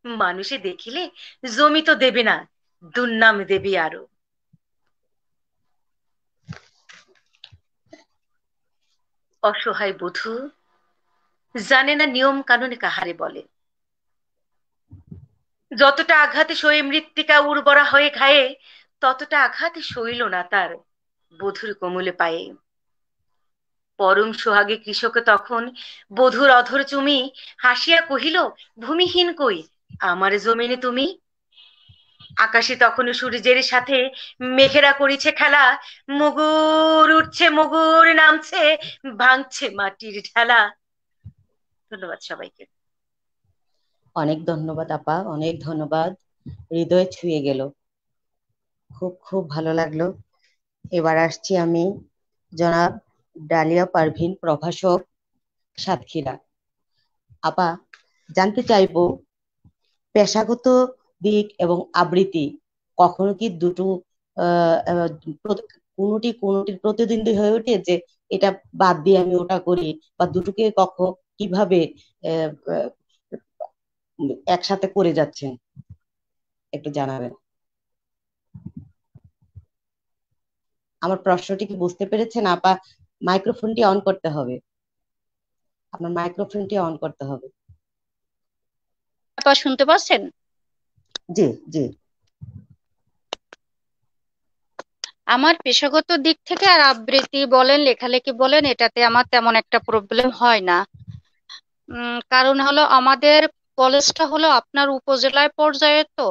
মানুষে দেখিলে, জমি তো দেবে না, দুর্নাম দেবে আরও। অসহায় বধূ, জানে না নিয়ম কানুনে কাহারে বলে। যতটা আঘাতে সয়ে মৃত্তিকা উর্বরা হয়ে খায়ে ততটা আঘাত সইল না তার বধুর কোমলে পায়ে। পরম সোহাগে কৃষক তখন বধুর অধর চুমি হাসিয়া কহিল, ভূমিহীন কই? আমার জমিনে তুমি আকাশে তখনও সূর্যের সাথে মেঘেরা করিছে খেলা। মুগুর উঠছে মুগুর নামছে, ভাঙছে মাটির ঢেলা। ধন্যবাদ সবাইকে। অনেক ধন্যবাদ আপা, অনেক ধন্যবাদ। হৃদয় ছুঁয়ে গেল। খুব খুব ভালো লাগল। এবার আসছি আমি জনাব ডালিয়া পারভিন, প্রভাষক সাতক্ষীরা। আপা, জানতে চাইব, পেশাগত দিক এবং আবৃত্তি। কখনো কি দুটো কোনটি কোনটির প্রতিদ্বন্দ্বী হয়ে ওঠে যে এটা বাদ দিয়ে আমি ওটা করি বা দুটোকে কখন কীভাবে একসাথে করে যাচ্ছেন একটু জানাবেন। আমার প্রশ্নটি কি বুঝতে পেরেছেন? আপা মাইক্রোফোনটি অন করতে হবে। আপনার মাইক্রোফোনটি অন করতে হবে। আপা, শুনতে পাচ্ছেন? জি জি। আমার পেশাগত দিক থেকে আর আবৃত্তি বলেন, লেখালেখি বলেন, এটাতে আমার তেমন একটা প্রবলেম হয় না। কারণ হলো আমাদের কলেজটা হলো আপনার উপজেলায় পর্যায়ে তো।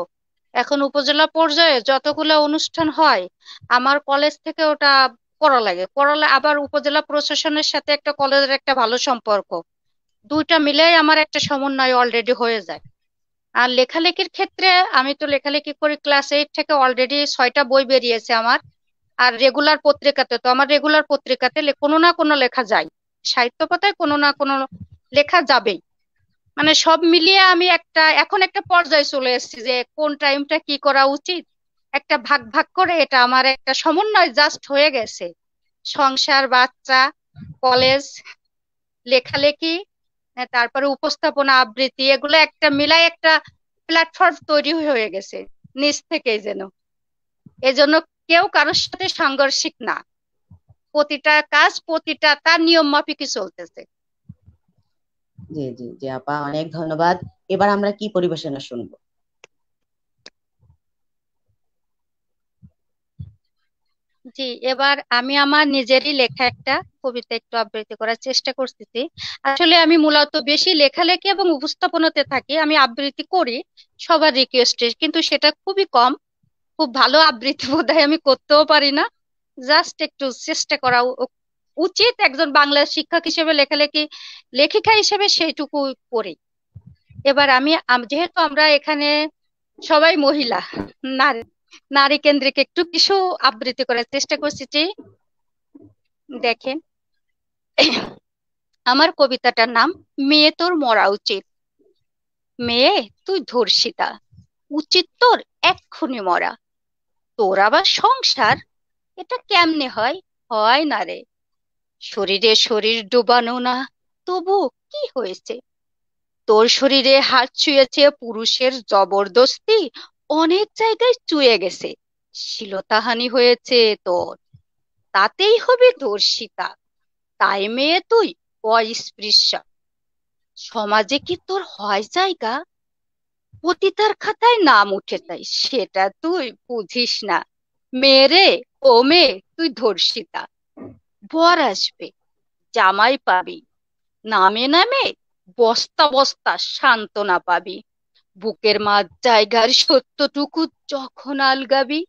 এখন উপজেলা পর্যায়ে যতগুলো অনুষ্ঠান হয়, আমার কলেজ থেকে ওটা করা লাগে। করা আবার উপজেলা প্রশাসনের সাথে একটা কলেজের একটা ভালো সম্পর্ক। দুইটা মিলেই আমার একটা সমন্বয় অলরেডি হয়ে যায়। আর লেখালেখির ক্ষেত্রে আমি তো লেখালেখি করি ক্লাস এইট থেকে অলরেডি ছয়টা বই বেরিয়েছে আমার। আর রেগুলার পত্রিকাতে তো আমার রেগুলার পত্রিকাতে কোনো না কোনো লেখা যায়। সাহিত্য পাতায় কোনো না কোনো লেখা যাবেই। মানে সব মিলিয়ে আমি একটা, এখন একটা পর্যায়ে চলে এসেছি যে কোন টাইমটা কি করা উচিত? একটা ভাগ ভাগ করে এটা আমার একটা সমন্বয় জাস্ট হয়ে গেছে। সংসার, বাচ্চা কলেজ লেখালেখি তারপরে উপস্থাপনা, আবৃত্তি, এগুলো একটা মিলাই একটা প্ল্যাটফর্ম তৈরি হয়ে গেছে নিজ থেকেই যেন। এজন্য কেউ কারোর সাথে সাংঘর্ষিক না। প্রতিটা কাজ, প্রতিটা তার নিয়ম মাফিকই চলতেছে। জি জি জি, আপা, অনেক ধন্যবাদ। এবার আমরা কি পরিবেশনা শুনব? জি, এবার আমি আমার নিজেরই লেখা একটা কবিতা একটু আবৃত্তি করার চেষ্টা করতেছি। আসলে আমি মূলত বেশি লেখালেখি এবং উপস্থাপনাতে থাকি, আমি আবৃত্তি করি সবার রিকোয়েস্টে কিন্তু সেটা খুবই কম। খুব ভালো আবৃত্তি বোধহয় আমি করতেও পারি না। জাস্ট একটু চেষ্টা করা উচিত একজন বাংলা শিক্ষক হিসেবে লেখালেখি, লেখিকা হিসেবে সেইটুকু করি। এবার আমি, যেহেতু আমরা এখানে সবাই মহিলা, নারী নারী কেন্দ্রিক একটু কিছু আবৃত্তি করার চেষ্টা করছি যে, দেখেন, আমার কবিতাটার নাম, মেয়ে তোর মরা উচিত। মেয়ে, তুই ধর্ষিতা। উচিত তোর এক্ষুনি মরা। তোর আবার সংসার, এটা কেমনে হয়? হয় না রে। শরীরে শরীর ডুবানো না, তবু কি হয়েছে? তোর শরীরে হাত ছুঁয়েছে পুরুষের জবরদস্তি অনেক জায়গায় চুয়ে গেছে। শিলতাহানি হয়েছে তোর। তাতেই হবে তোর সীতা। তাই মেয়ে তুই অস্পৃশ্যা। সমাজে কি তোর হয় জায়গা? পতিতার খাতায় নাম উঠে তাই। সেটা তুই বুঝিস না। মেরে ও মেয়ে, তুই ধর্ষিতা বর আসবে, জামাই পাবি। নামে নামে বস্তা বস্তা সান্ত্বনা পাবি। বুকের মাঝ জায়গার সত্যটুকু যখন আলগাবি,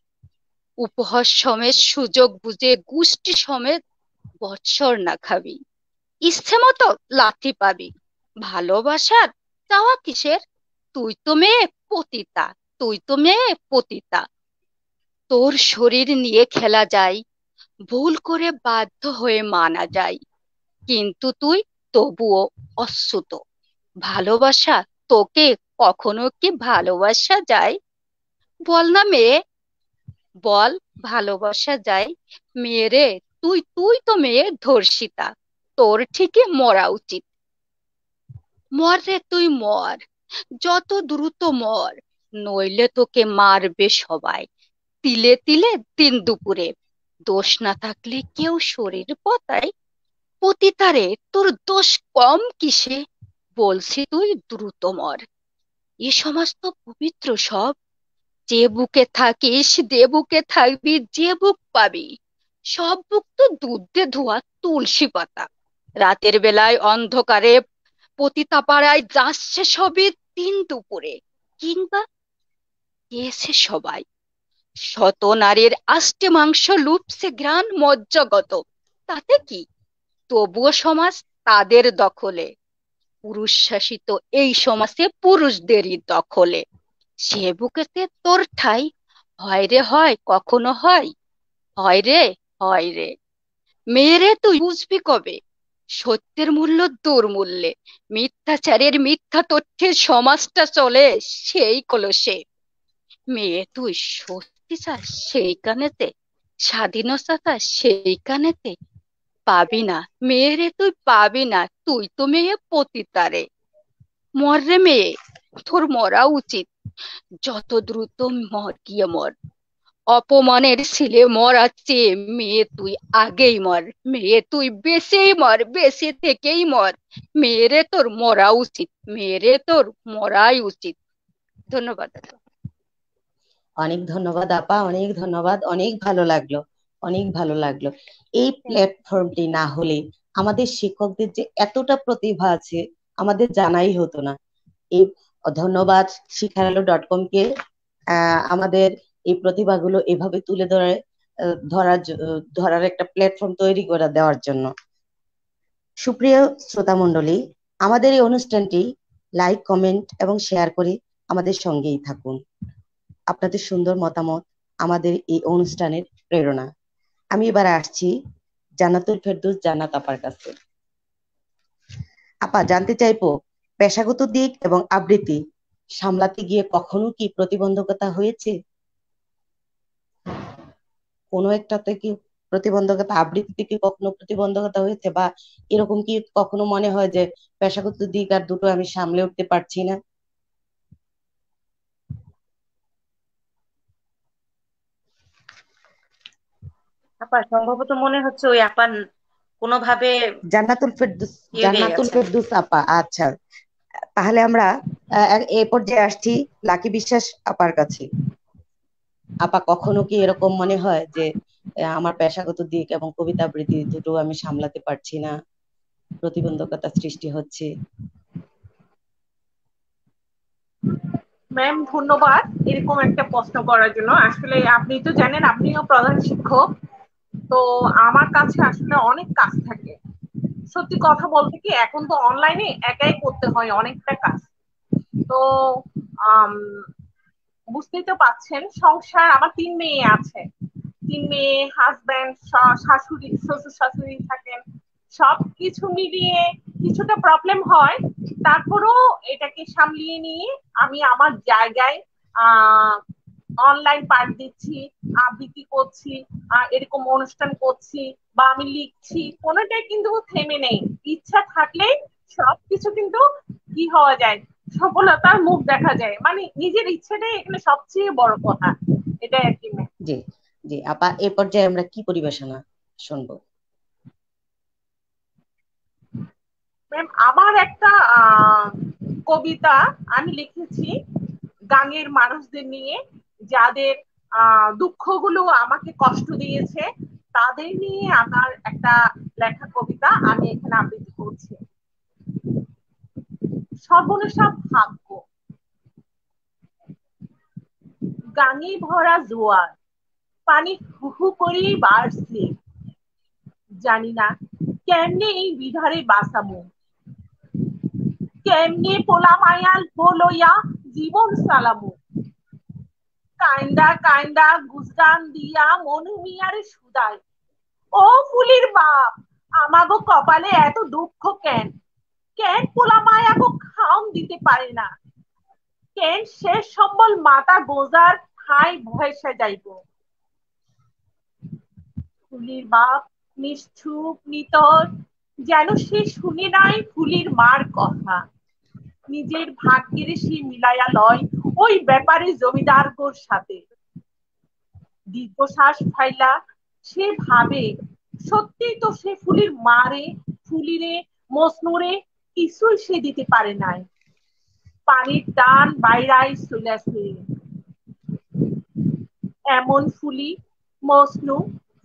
উপহাস সমেত সুযোগ বুঝে গোষ্ঠী সমেত বৎসর না খাবি। ইচ্ছে মতো লাথি পাবি। ভালোবাসার চাওয়া কিসের? তুই তো মেয়ে পতিতা, তুই তো মেয়ে পতিতা। তোর শরীর নিয়ে খেলা যায় ভুল করে বাধ্য হয়ে মানা যায় কিন্তু তুই তবুও অস্যুত ভালোবাসা তোকে কখনো কি ভালোবাসা যায়? বল না মেয়ে। বল, ভালোবাসা যায়? মেয়েরে, তুই তুই তো মেয়ে ধর্ষিতা। তোর ঠিকই মরা উচিত। মর রে তুই মর। যত দ্রুত মর, নইলে তোকে মারবে সবাই। তিলে তিলে দিন দুপুরে। দোষ না থাকলে কেউ শরীর পতায়। পতিতারে, তোর দোষ কম কিসে? বলছি তুই, দ্রুত মর। এ সমস্ত পবিত্র সব, যে বুকে থাকিস দে বুকে থাকবি, যে বুক পাবি, সব বুক তো দুধে ধোয়া তুলসী পাতা। রাতের বেলায় অন্ধকারে পতিতা পাড়ায় যাচ্ছে সবই তিন দুপুরে কিংবা তাকিয়েছে সবাই। শত নারীর আষ্টে মাংস লুপসে গ্রান মজ্জাগত, তাতে কি? তবুও সমাজ তাদের দখলে। পুরুষ শাসিত এই সমাজে পুরুষদেরই দখলে। সে বুকেতে তোর ঠাই। হয় রে, হয়, কখনো হয়? হয় রে হয় রে। মেয়েরে তুই বুঝবি কবে? সত্যের মূল্য দুর্মূল্যে মিথ্যাচারের মিথ্যা তথ্যের সমাজটা চলে সেই কলসে। মেয়ে তুই সত্যি চাস সেই কানেতে? স্বাধীনতা সেই কানেতে? পাবি না। মেয়েরে তুই পাবি না। তুই তো মেয়ে পতিতারে। মর রে মেয়ে। তোর মরা উচিত। যত দ্রুত মর, গিয়ে মর। অপমানের ছিলে মরার চেয়ে মেয়ে তুই আগেই মর। মেয়ে তুই বেঁচেই মর বেঁচে থেকেই মর। মেয়েরে তোর মরা উচিত। মেয়েরে তোর মরাই উচিত। ধন্যবাদ অনেক ধন্যবাদ, আপা। অনেক ধন্যবাদ। অনেক ভালো লাগল। অনেক ভালো লাগল। এই প্ল্যাটফর্মটি না হলে আমাদের শিক্ষকদের যে এতটা প্রতিভা আছে আমাদের জানাই হতো না। এই ধন্যবাদ শিক্ষালো ডট কম কে আমাদের এই প্রতিভাগুলো এভাবে তুলে ধরে ধরার ধরার একটা প্ল্যাটফর্ম তৈরি করে দেওয়ার জন্য। সুপ্রিয় শ্রোতা মন্ডলী আমাদের এই অনুষ্ঠানটি লাইক কমেন্ট এবং শেয়ার করে আমাদের সঙ্গেই থাকুন। আপনাদের সুন্দর মতামত আমাদের এই অনুষ্ঠানের প্রেরণা। আমি এবার আসছি জান্নাতুল ফেরদৌস, জান্নাত আপার কাছে। আপা, জানতে চাইব, পেশাগত দিক এবং আবৃত্তি সামলাতে গিয়ে কখনো কি প্রতিবন্ধকতা হয়েছে? কোনো একটাতে কি প্রতিবন্ধকতা, আবৃত্তিতে কি কখনো প্রতিবন্ধকতা হয়েছে? বা এরকম কি কখনো মনে হয় যে পেশাগত দিক আর দুটো আমি সামলে উঠতে পারছি না? আপা সম্ভবত মনে হচ্ছে ওই আপান কোনোভাবে জান্নাতুল ফেরদুস জান্নাতুল ফেরদুস আপা আচ্ছা। তাহলে আমরা এ পর্যায়ে আসছি লাকি বিশ্বাস আপার কাছে। আপা কখনো কি এরকম মনে হয় যে আমার পেশাগত দিক এবং কবিতা আবৃত্তি দুটো আমি সামলাতে পারছি না? প্রতিবন্ধকতা সৃষ্টি হচ্ছে। ম্যাম ধন্যবাদ এরকম একটা প্রশ্ন করার জন্য। আসলে আপনি তো জানেন আপনিও প্রধান শিক্ষক। তো আমার কাছে আসলে অনেক কাজ থাকে। সত্যি কথা বলতে কি, এখন তো অনলাইনে একাই করতে হয় অনেকটা কাজ। তো বুঝতেই তো পাচ্ছেন সংসার, আমার তিন মেয়ে আছে। তিন মেয়ে হাজব্যান্ড শাশুড়ি শ্বশুর শাশুড়ি থাকেন। সব কিছু মিলিয়ে কিছুটা প্রবলেম হয়, তারপরও এটাকে সামলিয়ে নিয়ে আমি আমার জায়গায় আহ অনলাইন পাঠ দিচ্ছি আবৃত্তি করছি এরকম অনুষ্ঠান করছি বা আমি লিখছি কোনোটাই কিন্তু থেমে নেই। ইচ্ছা থাকলে সবকিছু কিন্তু কি হওয়া যায় সফলতার মুখ দেখা যায়। মানে নিজের ইচ্ছাটাই এখানে সবচেয়ে বড় কথা। এটাই আর কি জি জি। আপা এ পর্যায়ে আমরা কি পরিবেশনা শুনব? ম্যাম আমার একটা কবিতা আমি লিখেছি গাঙের মানুষদের নিয়ে। যাদের দুঃখগুলো আমাকে কষ্ট দিয়েছে, তাদের নিয়ে আমার একটা লেখা কবিতা আমি এখানে আবৃত্তি করছি। সর্বনেশা ভাগ্য। গাঙে ভরা জোয়ার, পানি হুহু করে বাড়ছে। জানি না কেমনে এই বিধারে বাসামো কেমনে পোলা মায়াল বলইয়া জীবন চালামো কাইন্দা কাইন্দা গুজরান দিয়া মনু মিয়ারে সুদাই ও ফুলির বাপ, আমাগো কপালে এত দুঃখ কেন? কেন পোলা মায়াগো খাওন দিতে পারে না? কেন শেষ সম্বল মাতা গোজার ভয়সা যাইব ফুলির বাপ নিতর, যেন সে শুনে নাই ফুলির মার কথা। নিজের ভাগ্যের সে মিলাইয়া লয় ওই ব্যাপারে জমিদার গোর সাথে। দীর্ঘশ্বাস ফাইলা সে ভাবে সত্যি তো সে ফুলির মারে, ফুলিরে, মসনুরে, কিছুই সে দিতে পারে নাই। পানির টান বাইরাই চলেছে এমন ফুলি, মসনু,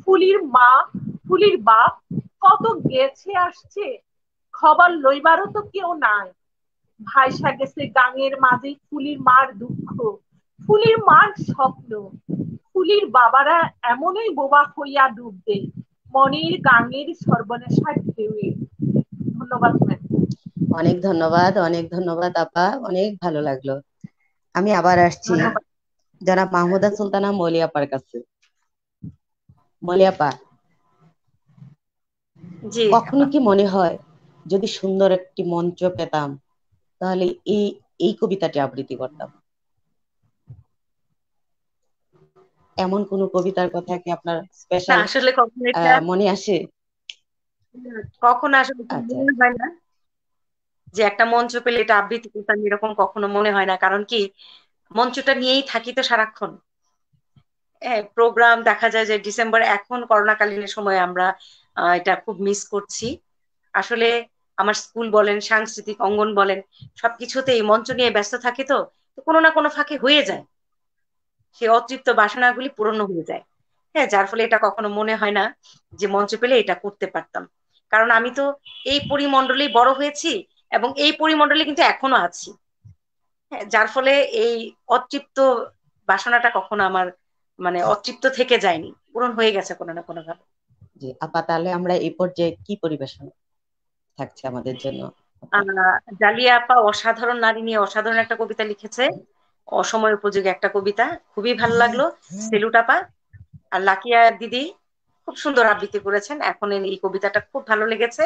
ফুলির মা, ফুলির বাপ, কত গেছে আসছে? খবর লইবারও তো কেউ নাই। ভাইসা গেছে গাঙের মাঝে ফুলির মার দুঃখ। ফুলির মার স্বপ্ন। ফুলির বাবারা এমনই বোবা হইয়া ডুববে। মনের গাঙের সর্বনাশার ঢেউয়ে। ধন্যবাদ ম্যাম। অনেক ধন্যবাদ অনেক ধন্যবাদ আপা। অনেক ভালো লাগল। আমি আবার আসছি। যারা মাহমুদা সুলতানা মলিয়াপার কাছে। মলিয়াপা। জি। কখনো কি মনে হয় যদি সুন্দর একটি মঞ্চ পেতাম তাহলে এই এই কবিতাটি আবৃত্তি করতাম। এমন কোন কবিতার কথা কি আপনার স্পেশাল আসলে কখনো মনে আসে? কখনো আসলে আচ্ছা। মনে হয় না যে একটা মঞ্চ পেলে এটা আবৃত্তি করতাম এরকম কখনো মনে হয় না। কারণ কি মঞ্চটা নিয়েই থাকি তো সারাক্ষণ। প্রোগ্রাম দেখা যায় যে ডিসেম্বর এখন করোনাকালীন সময় আমরা এটা খুব মিস করছি। আসলে আমার স্কুল বলেন, সাংস্কৃতিক অঙ্গন বলেন সবকিছুতে এই মঞ্চ নিয়ে ব্যস্ত থাকে তো কোনো না কোনো ফাঁকে হয়ে যায়। সে অতৃপ্ত বাসনাগুলি পূরণ হয়ে যায়। হ্যাঁ যার ফলে এটা কখনো মনে হয় না যে মঞ্চ পেলে এটা করতে পারতাম। কারণ আমি তো এই পরিমণ্ডলেই বড় হয়েছি এবং এই পরিমণ্ডলে কিন্তু এখনও আছি। হ্যাঁ যার ফলে এই অতৃপ্ত বাসনাটা কখনো আমার মানে অতৃপ্ত থেকে যায়নি, পূরণ হয়ে গেছে কোনো না কোনো ভাবে আপা, তাহলে আমরা এই পর্যায়ে কি পরিবেশন থাকছে আমাদের জন্য। জালিয়া আপা অসাধারণ নারী নিয়ে অসাধারণ একটা কবিতা লিখেছে। অসময় উপযোগী একটা কবিতা। খুবই ভালো লাগল। সেলুট আপা আর লাকিয়া দিদি খুব সুন্দর আবৃত্তি করেছেন। এখন এই কবিতাটা খুব ভালো লেগেছে।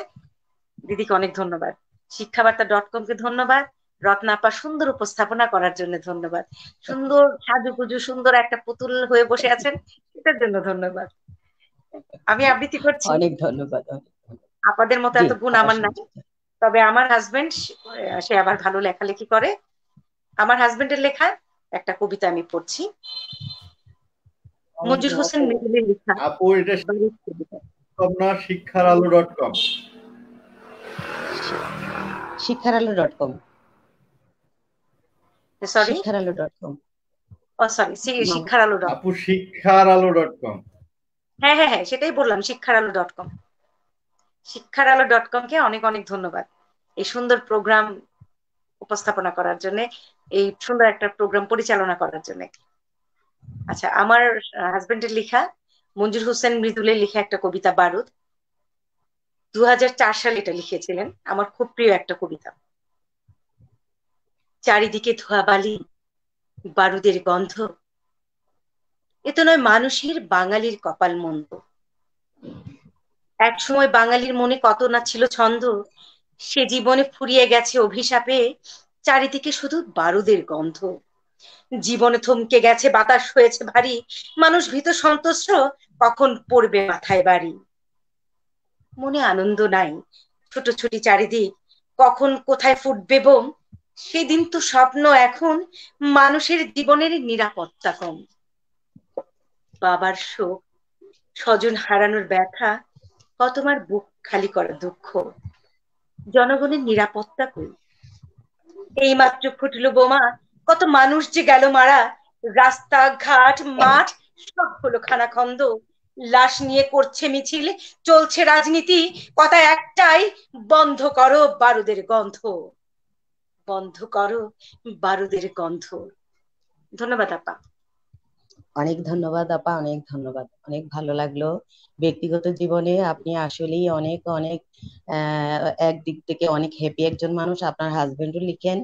দিদিকে অনেক ধন্যবাদ। শিক্ষাবার্তা ডট কম কে ধন্যবাদ। রত্না আপা সুন্দর উপস্থাপনা করার জন্য ধন্যবাদ। সুন্দর সাজুগুজু সুন্দর একটা পুতুল হয়ে বসে আছেন এটার জন্য ধন্যবাদ। আমি আবৃত্তি করছি। অনেক ধন্যবাদ আপনাদের মতো এত গুণ আমার নাই। তবে আমার হাজবেন্ড সে আবার ভালো লেখালেখি করে। আমার হাজবেন্ডের লেখা একটা কবিতা আমি পড়ছি। মঞ্জুর হোসেন মৃদুলের লেখা। আপু এটা শিক্ষার আলো ডট কম শিক্ষার আলো ডট কম সরি শিক্ষার আলো ডট কম ও সরি শিক্ষার আলো ডট আপু শিক্ষার আলো ডট কম হ্যাঁ হ্যাঁ হ্যাঁ সেটাই বললাম শিক্ষার আলো ডট কম শিক্ষার আলো ডট কম কে অনেক অনেক ধন্যবাদ এই সুন্দর প্রোগ্রাম উপস্থাপনা করার জন্য, এই সুন্দর একটা প্রোগ্রাম পরিচালনা করার জন্য। আচ্ছা আমার হাজবেন্ডের লেখা, মঞ্জুর হোসেন মৃদুলের লেখা একটা কবিতা, বারুদ। দু হাজার চার সালে এটা লিখেছিলেন, আমার খুব প্রিয় একটা কবিতা। চারিদিকে ধোয়াবালি, বারুদের গন্ধ। এ তো নয় মানুষের বাঙালির কপাল মন্দ। এক সময় বাঙালির মনে কত না ছিল ছন্দ, সে জীবনে ফুরিয়ে গেছে অভিশাপে, চারিদিকে শুধু বারুদের গন্ধ। জীবনে থমকে গেছে বাতাস, হয়েছে ভারী, মানুষ ভীত সন্তুষ্ট, কখন পড়বে মাথায় বাড়ি। মনে আনন্দ নাই ছোট ছোটি চারিদিক, কখন কোথায় ফুটবে বোম, সেদিন তো স্বপ্ন এখন মানুষের জীবনের নিরাপত্তা কম। বাবার শোক, স্বজন হারানোর ব্যথা তোমার বুক খালি করা দুঃখ। জনগণের নিরাপত্তা কই? এই মাত্র ফুটলো বোমা, কত মানুষ যে গেল মারা রাস্তা ঘাট মাঠ, সব হলো খানাখন্দ। লাশ নিয়ে করছে মিছিল, চলছে রাজনীতি, কথা একটাই, বন্ধ করো বারুদের গন্ধ। বন্ধ করো বারুদের গন্ধ। ধন্যবাদ, আপা। অনেক ধন্যবাদ আপা অনেক ধন্যবাদ। অনেক ভালো লাগল। ব্যক্তিগত জীবনে আপনি আসলেই অনেক অনেক একদিক থেকে অনেক হ্যাপি একজন মানুষ। আপনার হাজবেন্ডও লিখেন।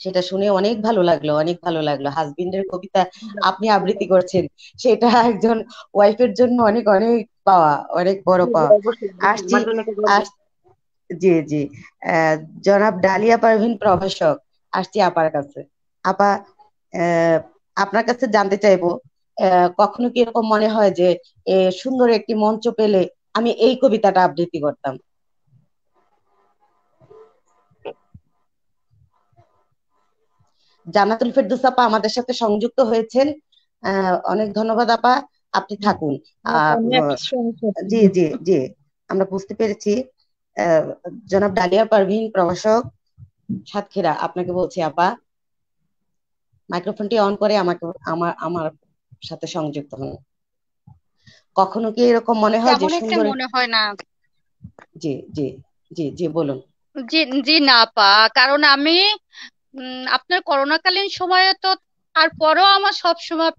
সেটা শুনে অনেক ভালো লাগল অনেক ভালো লাগল। হাজবেন্ডের কবিতা আপনি আবৃত্তি করছেন। সেটা একজন ওয়াইফের জন্য অনেক অনেক পাওয়া অনেক বড় পাওয়া। আসছি জি জি। জনাব ডালিয়া পারভিন প্রভাষক। আসছি আপার কাছে। আপা আপনার কাছে জানতে চাইব কখনো কি এরকম মনে হয় যে সুন্দর একটি মঞ্চ পেলে আমি এই কবিতাটা আবৃত্তি করতাম? জানাতুল ফেরদুস আপা আমাদের সাথে সংযুক্ত হয়েছেন। অনেক ধন্যবাদ আপা। আপনি থাকুন। জি জি জি আমরা বুঝতে পেরেছি। জনাব ডালিয়া পারভিন প্রভাষক সাতক্ষীরা আপনাকে বলছি আপা। মাইক্রোফোনটি অন করে আমাকে আমার আমার সাথে সংযুক্ত হন। কখনো কি এরকম মনে হয় যে সুন্দর মনে হয় না। জি জি জি জি বলুন। জি জি না পা কারণ আমি আপনার করোনাকালীন সময়ে তো তারপরেও আমার সবসময়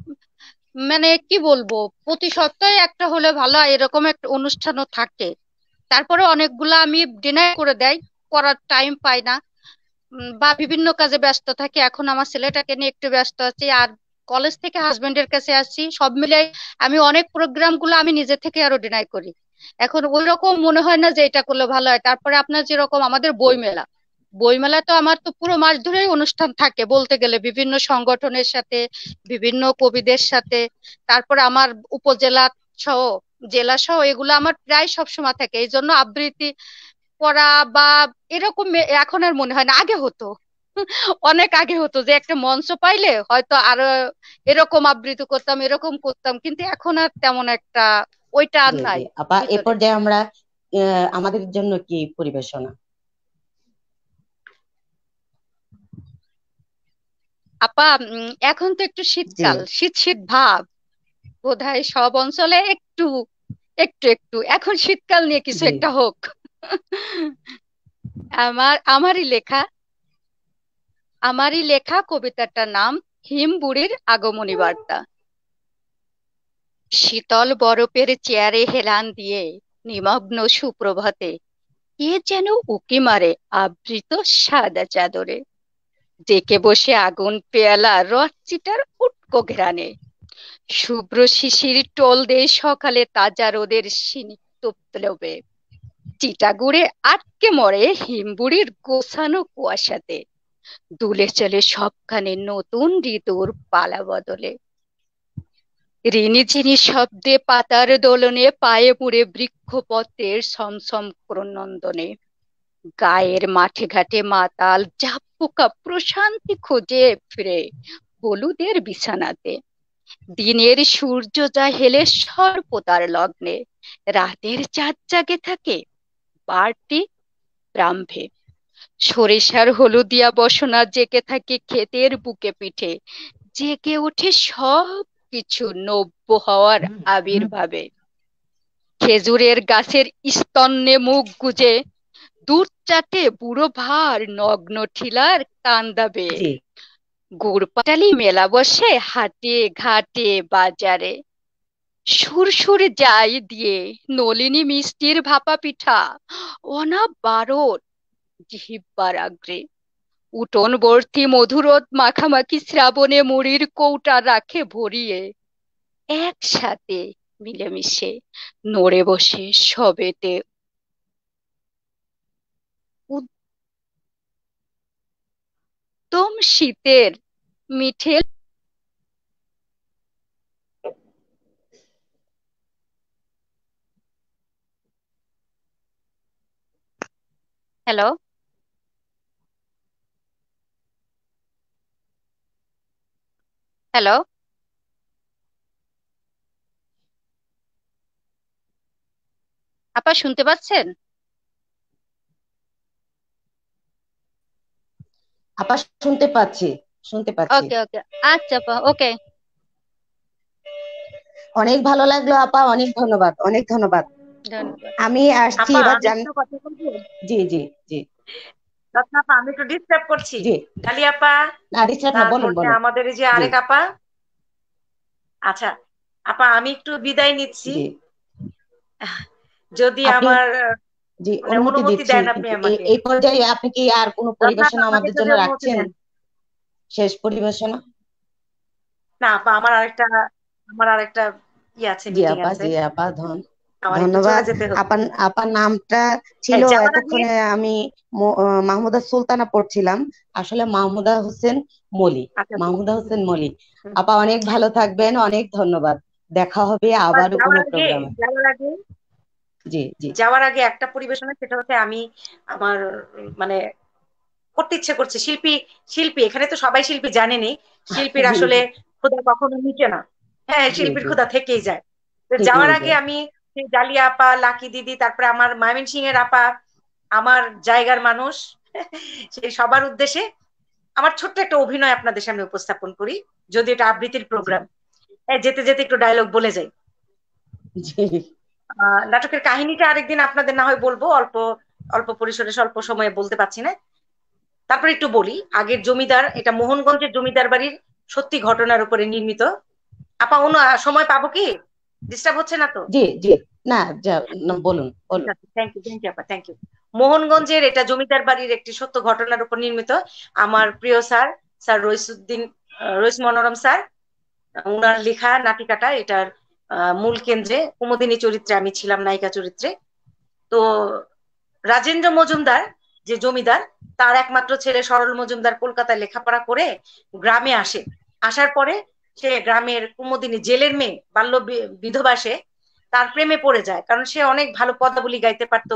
মানে কি বলব প্রতি সপ্তাহে একটা হলে ভালো এরকম একটা অনুষ্ঠানও থাকে। তারপরে অনেকগুলা আমি ডিনাই করে দেয় করার টাইম পাই না। বা বিভিন্ন কাজে ব্যস্ত থাকি। এখন আমার ছেলেটাকে নিয়ে একটু ব্যস্ত আছি আর কলেজ থেকে হাজবেন্ডের কাছে আসছি। সব মিলে আমি অনেক প্রোগ্রামগুলো আমি নিজে থেকে আরও ডিনাই করি। এখন ওই রকম মনে হয় না যে এটা করলে ভালো হয়। তারপরে আপনার যেরকম আমাদের বই মেলা বইমেলা তো আমার তো পুরো মাস ধরেই অনুষ্ঠান থাকে বলতে গেলে। বিভিন্ন সংগঠনের সাথে, বিভিন্ন কবিদের সাথে। তারপরে আমার উপজেলা সহ, জেলা সহ এগুলো আমার প্রায় সবসময় থাকে। এই জন্য আবৃত্তি করা বা এরকম এখন আর মনে হয় না। আগে হতো। অনেক আগে হতো যে একটা মঞ্চ পাইলে হয়তো আরও এরকম আবৃত্তি করতাম এরকম করতাম কিন্তু এখন আর তেমন একটা ওইটা আর নাই আপা এ পর্যায়ে আমরা আমাদের জন্য কি পরিবেশনা? আপা এখন তো একটু শীতকাল। শীত শীত ভাব। বোধহয় সব অঞ্চলে একটু একটু একটু। এখন শীতকাল নিয়ে কিছু একটা হোক। আমার আমারই লেখা। আমারই লেখা কবিতাটার নাম হিম বুড়ির আগমনী বার্তা শীতল বরফের চেয়ারে হেলান দিয়ে নিমগ্ন সুপ্রভাতে কে যেন উকি মারে আবৃত সাদা চাদরে। ডেকে বসে আগুন পেয়ালা রথচিটার উটকো ঘেরানে। শুভ্র শিশির টোল দেয় সকালে তাজা রোদের চিটাগুড়ে আটকে মরে হিমবুড়ির গোছানো কুয়াশাতে। দুলে চলে সবখানে নতুন ঋতুর পালা বদলে। রিনিঝিনি শব্দে পাতার দোলনে, পায়ে মুড়ে বৃক্ষপত্রের সমসম ক্রন্দনে গায়ের মাঠে ঘাটে মাতাল জাপুকা প্রশান্তি খোঁজে ফিরে হলুদের বিছানাতে। দিনের সূর্য যা হেলে সর্বতার লগ্নে, রাতের চাঁদ জাগে থাকে বারটি প্রাম্ভে। সরিষার হলুদিয়া বসনা জেগে থাকে ক্ষেতের বুকে পিঠে। জেগে ওঠে সব কিছু নব্য হওয়ার আবির্ভাবে। খেজুরের গাছের স্তন্নে মুখ গুজে দূর চাটে বুড়ো ভার নগ্ন ঠিলার কান্দাবে জি। গুড় পাটালি মেলা বসে হাটে ঘাটে বাজারে। সুরসুর যাই দিয়ে নলিনী মিষ্টির ভাপা পিঠা অনাবারত জিহিব্বার আগ্রে। উঠোন বর্তি মধুরত মাখামাখি শ্রাবণে মুড়ির কৌটা রাখে ভরিয়ে। একসাথে মিলেমিশে নড়ে বসে সবেতে। উত্তম শীতের মিঠে হ্যালো হ্যালো আপা শুনতে পাচ্ছেন? আপা শুনতে পাচ্ছি শুনতে পাচ্ছি। ওকে ওকে আচ্ছা আপা ওকে। অনেক ভালো লাগল আপা অনেক ধন্যবাদ অনেক ধন্যবাদ। ধন্যবাদ। আমি আসছি এবার জান কথা জি জি জি। রত্না আপা আমি একটু ডিস্টার্ব করছি। জি। ডালি আপা না ডিস্টার্ব না বলুন বলুন। আমাদের এই যে আরেক আপা। আচ্ছা আপা আমি একটু বিদায় নিচ্ছি। যদি আমার জি মানে অনুমতি অনুমতি দিচ্ছি দেন আপনি কিন্তু এই পর্যায়ে আপনি কি আর কোনো আপা পরিবেশনা আমাদের জন্য রাখছেন? শেষ পরিবেশনা? না আপা আমার আরেকটা আমার আরেকটা ই আছে জি মিটিং আপা আছে। জি আপা ধন। আমার একটু চলে ধন্যবাদ। হচ্ছে আপার আপার নামটা ছিল আগে এতক্ষণে আমি মাহমুদা সুলতানা পড়ছিলাম। আসলে মাহমুদা হোসেন মলি। আচ্ছা। মাহমুদা হোসেন মলি। আপা অনেক ভালো থাকবেন। অনেক ধন্যবাদ। দেখা হবে যাওয়ার কোনো প্রোগ্রামে জি জি। যাওয়ার আগে একটা পরিবেশনা সেটা হচ্ছে আমি আমার মানে করতে ইচ্ছে করছে। শিল্পী শিল্পী এখানে তো সবাই শিল্পী জানেনি। শিল্পীর আসলে খোদা কখনো মিটে না। হ্যাঁ শিল্পীর খোদা থেকেই যায়। যাওয়ার আগে আমি জালিয়া আপা লাকি দিদি তারপরে আমার ময়মন সিং এর আপা আমার জায়গার মানুষ সেই সবার উদ্দেশ্যে আমার ছোট্ট একটা অভিনয় আপনাদের সামনে উপস্থাপন করি যদি এটা আবৃত্তির প্রোগ্রাম যেতে যেতে একটু ডায়লগ বলে যাই। আহ, নাটকের কাহিনীটা আরেকদিন আপনাদের না হয় বলব অল্প অল্প পরিসরে স্বল্প সময়ে বলতে পারছি না। তারপর একটু বলি আগের জমিদার এটা মোহনগঞ্জের জমিদার বাড়ির সত্যি ঘটনার উপরে নির্মিত। আপা অন্য সময় পাবো কি? ডিস্টার্ব হচ্ছে না তো? জি জি। না বলুন বলুন। থ্যাংক ইউ থ্যাংক ইউ আপা থ্যাংক ইউ মোহনগঞ্জের এটা জমিদার বাড়ির একটি সত্য ঘটনার উপর নির্মিত আমার প্রিয় স্যার স্যার রইসুদ্দিন রইস মনোরম স্যার। উনার লেখা নাটিকাটা এটার মূল কেন্দ্রে কুমদিনী চরিত্রে আমি ছিলাম নায়িকা চরিত্রে। তো রাজেন্দ্র মজুমদার যে জমিদার তার একমাত্র ছেলে সরল মজুমদার কলকাতায় লেখাপড়া করে গ্রামে আসে। আসার পরে সে গ্রামের কুমদিনী জেলের মেয়ে, বাল্য বিধবাসে তার প্রেমে পড়ে যায়। কারণ সে অনেক ভালো পদাবলী গাইতে পারতো।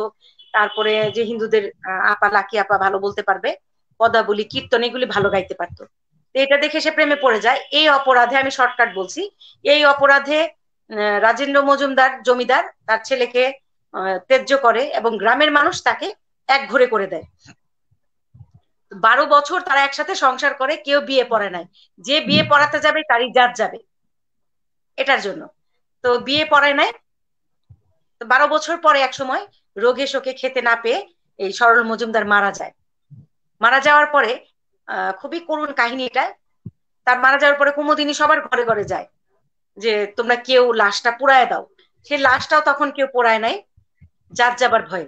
তারপরে যে হিন্দুদের আপা, লাকি আপা ভালো বলতে পারবে, পদাবলী, কীর্তন, এগুলি ভালো গাইতে পারতো। এটা দেখে সে প্রেমে পড়ে যায়। এই অপরাধে আমি শর্টকাট বলছি। এই অপরাধে রাজেন্দ্র মজুমদার জমিদার তার ছেলেকে ত্যায্য করে এবং গ্রামের মানুষ তাকে এক ঘরে করে দেয়। বারো বছর তারা একসাথে সংসার করে কেউ বিয়ে পড়ে নাই। যে বিয়ে পড়াতে যাবে তারই জাত যাবে। এটার জন্য। তো বিয়ে পড়ায় নাই। তো বারো বছর পরে এক সময় রোগে শোকে খেতে না পেয়ে এই সরল মজুমদার মারা যায়। মারা যাওয়ার পরে খুবই করুণ কাহিনী এটা। তার মারা যাওয়ার পরে কুমদিনী সবার ঘরে ঘরে যায়। যে তোমরা কেউ লাশটা পুড়ায় দাও। সেই লাশটাও তখন কেউ পোড়ায় নাই। যার যাবার ভয়ে।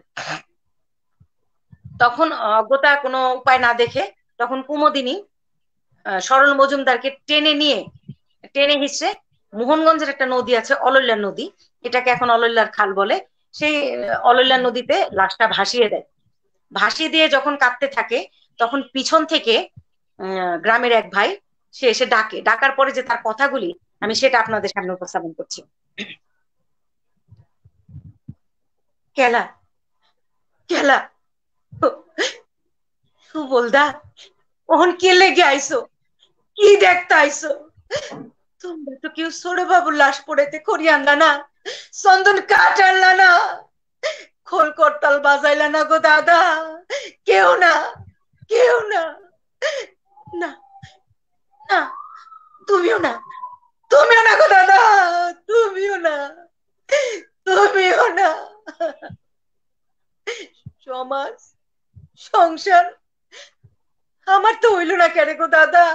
তখন অজ্ঞতা কোনো উপায় না দেখে তখন কুমদিনী সরল মজুমদারকে টেনে নিয়ে, টেনে হিসে মোহনগঞ্জের একটা নদী আছে অলল্যার নদী, এটাকে এখন অলল্যার খাল বলে, সেই অলল্যার নদীতে লাশটা ভাসিয়ে দেয়। ভাসিয়ে দিয়ে যখন কাঁদতে থাকে, তখন পিছন থেকে গ্রামের এক ভাই, সে এসে ডাকে। ডাকার পরে যে তার কথাগুলি, আমি সেটা আপনাদের সামনে উপস্থাপন করছি। কেলা কে দেখতে তোমরা তো কেউ বাবুর লাশ পড়েতে করি আনলা না চন্দন আনলা না খোল করতাল বাজাইলা না গো দাদা কেউ না কেউ না না না তুমিও না তুমিও না গো দাদা তুমিও না তুমিও না সমাজ সংসার? আমার তো হইল না কেরে গো দাদা?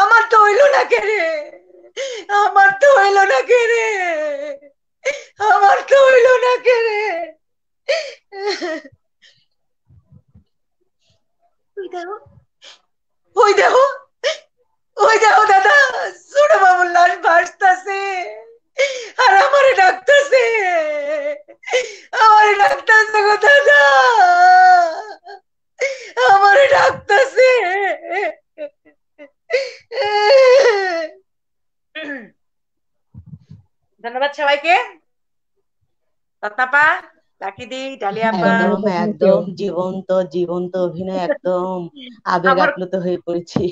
আমার তো হইল না কেরে আমার তো হইল না কেরে আমার তো হইল না কেরে ওই দেখো। ওই দেখো। ওই দেখো দাদা ছোট বাবুর লাশ ভাসতাছে। আর আমারে ডাকতেছে আমারে ডাকতেছে গো দাদা আমারে ডাকতেছে ধন্যবাদ সবাইকে। রত্নাপা লাকিদি ডালিয়াপা। একদম একদম। জীবন্ত জীবন্ত অভিনয় একদম। আবেগ আপ্লুত হয়ে পড়েছি।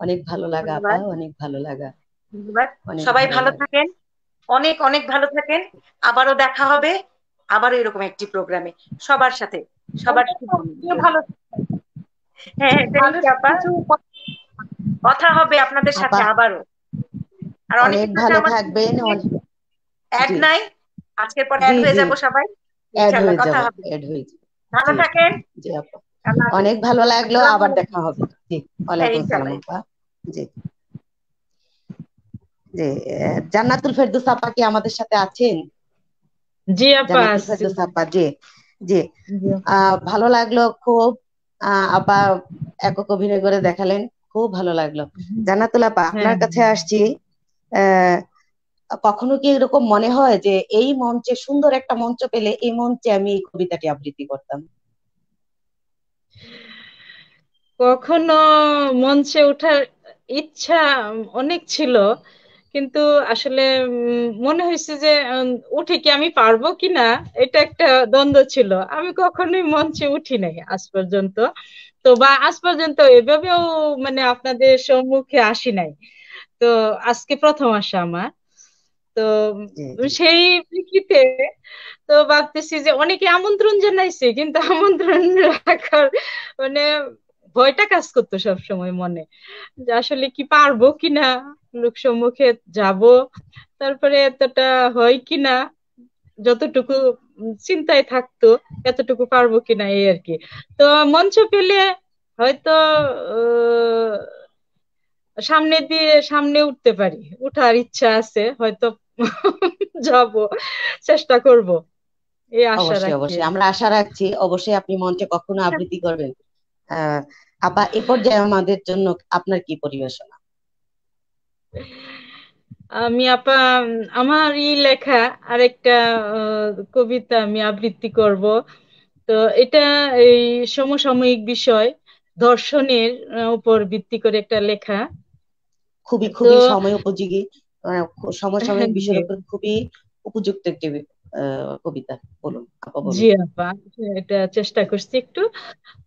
অনেক ভালো লাগা আপা অনেক ভালো লাগা। সবাই ভালো থাকেন। অনেক অনেক ভালো থাকেন। আবারও দেখা হবে। আবারও এরকম একটি প্রোগ্রামে। সবার সাথে। সবার ভালো হ্যাঁ কথা হবে আপনাদের সাথে আবারও। আর অনেক ভালো থাকবেন। অ্যাড নাই। আজকের পর অ্যাড হয়ে যাব সবাই। কথা হবে। ভালো থাকেন। জি অনেক ভালো লাগল। আবার দেখা হবে। জি ওয়ালাইকুম আসসালাম জি। জি জান্নাতুল ফেরদৌস আপা কি আমাদের সাথে আছেন? জি আপা ফেরদৌস আপা জি জি। ভালো লাগল খুব। আপা একক অভিনয় করে দেখালেন খুব ভালো লাগল। জান্নাতুল আপা আপনার কাছে আসছি। কখনো কি এরকম মনে হয় যে এই মঞ্চে সুন্দর একটা মঞ্চ পেলে এই মঞ্চে আমি এই কবিতাটি আবৃত্তি করতাম? কখনো মঞ্চে ওঠার ইচ্ছা অনেক ছিল কিন্তু আসলে মনে হয়েছে যে উঠে কি আমি পারব কিনা এটা একটা দ্বন্দ্ব ছিল। আমি কখনোই মঞ্চে উঠি নাই আজ পর্যন্ত। তো বা আজ পর্যন্ত এভাবেও মানে আপনাদের সম্মুখে আসি নাই। তো আজকে প্রথম আসা আমার। তো সেই প্রেক্ষিতে তো ভাবতেছি যে অনেকে আমন্ত্রণ জানাইছে কিন্তু আমন্ত্রণ রাখার মানে ভয়টা কাজ করতো সব সময় মনে। যে আসলে কি পারব কিনা? লোক সম্মুখে যাব। তারপরে এতটা হয় কিনা যতটুকু চিন্তায় থাকতো এতটুকু পারব কিনা এই আর কি। তো মঞ্চ পেলে হয়তো সামনে দিয়ে সামনে উঠতে পারি। উঠার ইচ্ছা আছে হয়তো যাব চেষ্টা করব। এই আশা অবশ্যই অবশ্যই। আমরা আশা রাখছি অবশ্যই আপনি মঞ্চে কখনো আবৃত্তি করবেন। আহ আপা এ পর্যায়ে আমাদের জন্য আপনার কি পরিবেশনা? আমি আপা আমার ই লেখা আরেকটা কবিতা আমি আবৃত্তি করব। তো এটা এই সমসাময়িক বিষয় দর্শনের উপর ভিত্তি করে একটা লেখা। খুবই খুবই সময় উপযোগী সমসাময়িক বিষয়ের উপর খুবই উপযুক্ত একটি কবিতা। বলুন। জি আপা এটা চেষ্টা করছি একটু।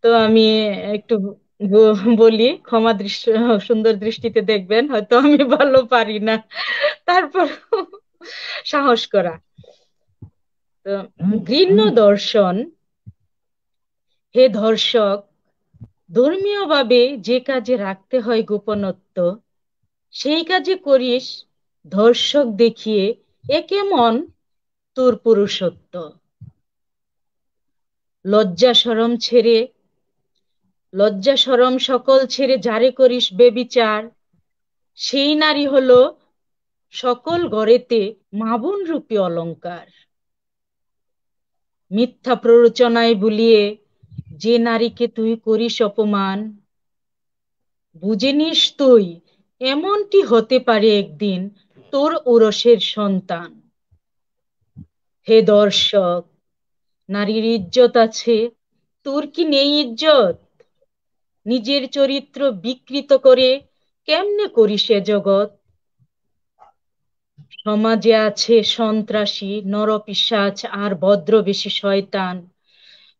তো আমি একটু বলি ক্ষমা দৃষ্টি সুন্দর দৃষ্টিতে দেখবেন হয়তো আমি ভালো পারি না। তারপর সাহস করা। তো ঘৃণ্য দর্শন হে ধর্ষক ধর্মীয়ভাবে যে কাজে রাখতে হয় গোপনত্ব সেই কাজে করিস ধর্ষক দেখিয়ে এ কেমন তোর পুরুষত্ব। লজ্জা শরম ছেড়ে লজ্জা শরম সকল ছেড়ে যারে করিস বেবিচার। সেই নারী হলো সকল গড়েতে মাবুন রূপী অলংকার। মিথ্যা প্ররোচনায় বুলিয়ে যে নারীকে তুই করিস অপমান, বুঝে নিস তুই এমনটি হতে পারে একদিন তোর ওরসের সন্তান। হে দর্শক, নারীর ইজ্জত আছে, তোর কি নেই ইজ্জত? নিজের চরিত্র বিকৃত করে কেমনে করি এ জগৎ? সমাজে আছে সন্ত্রাসী, নরপিশাচ আর ভদ্রবেশী শয়তান।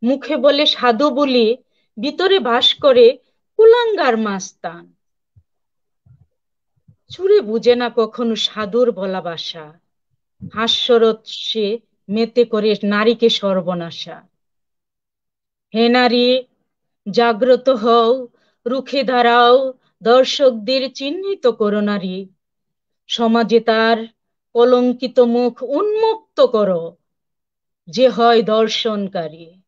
মুখে বলে সাধু বলি, ভিতরে বাস করে কুলাঙ্গার মাস্তান। চুরে বুঝে না কখনো সাধুর বলা বাসা। হাস্যরত সে মেতে করে নারীকে সর্বনাশা। হে নারী জাগ্রত হও, রুখে দাঁড়াও, দর্শকদের চিহ্নিত করো নারী। সমাজে তার কলঙ্কিত মুখ উন্মুক্ত করো, যে হয় দর্শনকারী।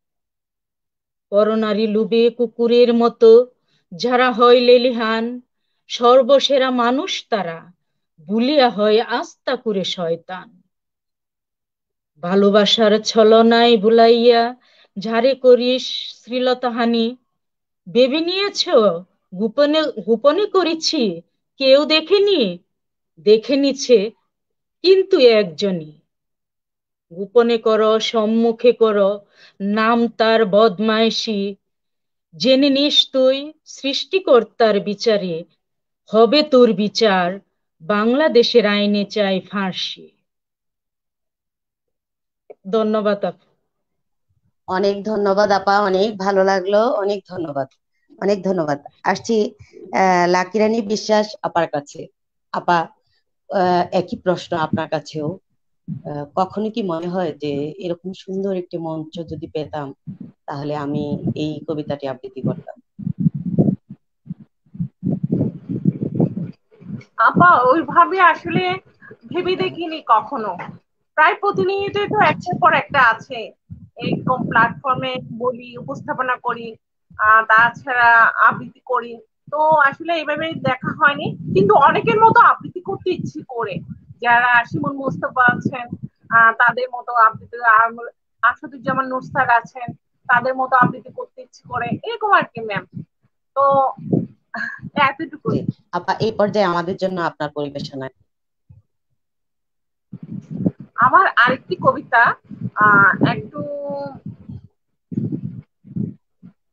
পরনারী লুবে কুকুরের মতো, যারা হয় লেলিহান, সর্বসেরা মানুষ তারা, বুলিয়া হয় আস্তা করে শয়তান। ভালোবাসার ছলনায় বুলাইয়া, ঝাড়ে করিস শ্রীলতাহানি ভেবে নিয়েছ? গোপনে গোপনে করেছি। কেউ দেখেনি? দেখে নিছে কিন্তু একজনই। গোপনে করো, সম্মুখে করো, নাম তার বদমাইশি। জেনে নিস তুই, সৃষ্টিকর্তার বিচারে হবে তোর বিচার। বাংলাদেশের আইনে চাই ফাঁসি। ধন্যবাদ আপু। অনেক ধন্যবাদ আপা, অনেক ভালো লাগল, অনেক ধন্যবাদ অনেক ধন্যবাদ। আসছি লাকিরানি বিশ্বাস আপার কাছে। আপা একই প্রশ্ন আপনার কাছেও। কখনো কি মনে হয় যে এরকম সুন্দর একটি মঞ্চ যদি পেতাম, তাহলে আমি এই কবিতাটি আবৃত্তি করতাম? আপা, ওইভাবে আসলে ভেবে দেখিনি কখনো। প্রায় প্রতিনিয়তই তো একটার পর একটা আছে। এরকম প্ল্যাটফর্মে বলি, উপস্থাপনা করি তাছাড়া আবৃত্তি করি। তো আসলে এইভাবে দেখা হয়নি। কিন্তু অনেকের মতো আবৃত্তি করতে ইচ্ছে করে। যারা শিমুল মুস্তফা আছেন তাদের মতো আবৃত্তি আসাদুজ্জামান নুরসার আছেন, তাদের মতো আবৃত্তি করতে ইচ্ছে করে, এরকম আর কি ম্যাম তো, এতটুকুই। আপা, এই পর্যায়ে আমাদের জন্য আপনার পরিবেশনায়। আমার আরেকটি কবিতা একটু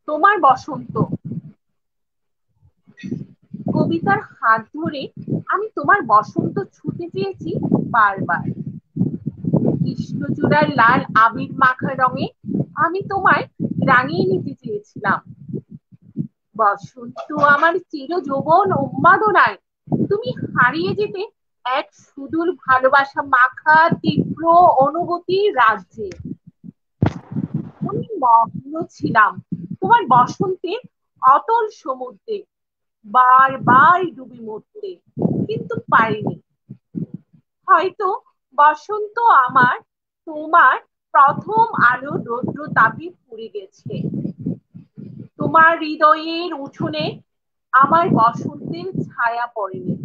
তোমার বসন্ত। কবিতার হাত ধরে আমি তোমার বসন্ত ছুটে চেয়েছি বারবার। কৃষ্ণচূড়ার লাল আবির মাখা রঙে আমি তোমায় রাঙিয়ে নিতে চেয়েছিলাম। বসন্ত আমার চির যৌবন উন্মাদনায়, তুমি হারিয়ে যেতে এক সুদূর ভালোবাসা মাখা তীব্র অনুভূতি রাজ্যে। মগ্ন ছিলাম। তোমার বসন্তের অতল সমুদ্রে, বারবার ডুবে মরতে, কিন্তু পারিনি। হয়তো বসন্ত আমার, তোমার প্রথম আলো রৌদ্র তাপে পুড়ে গেছে। তোমার হৃদয়ের উঠোনে আমার বসন্তের ছায়া পড়েনি।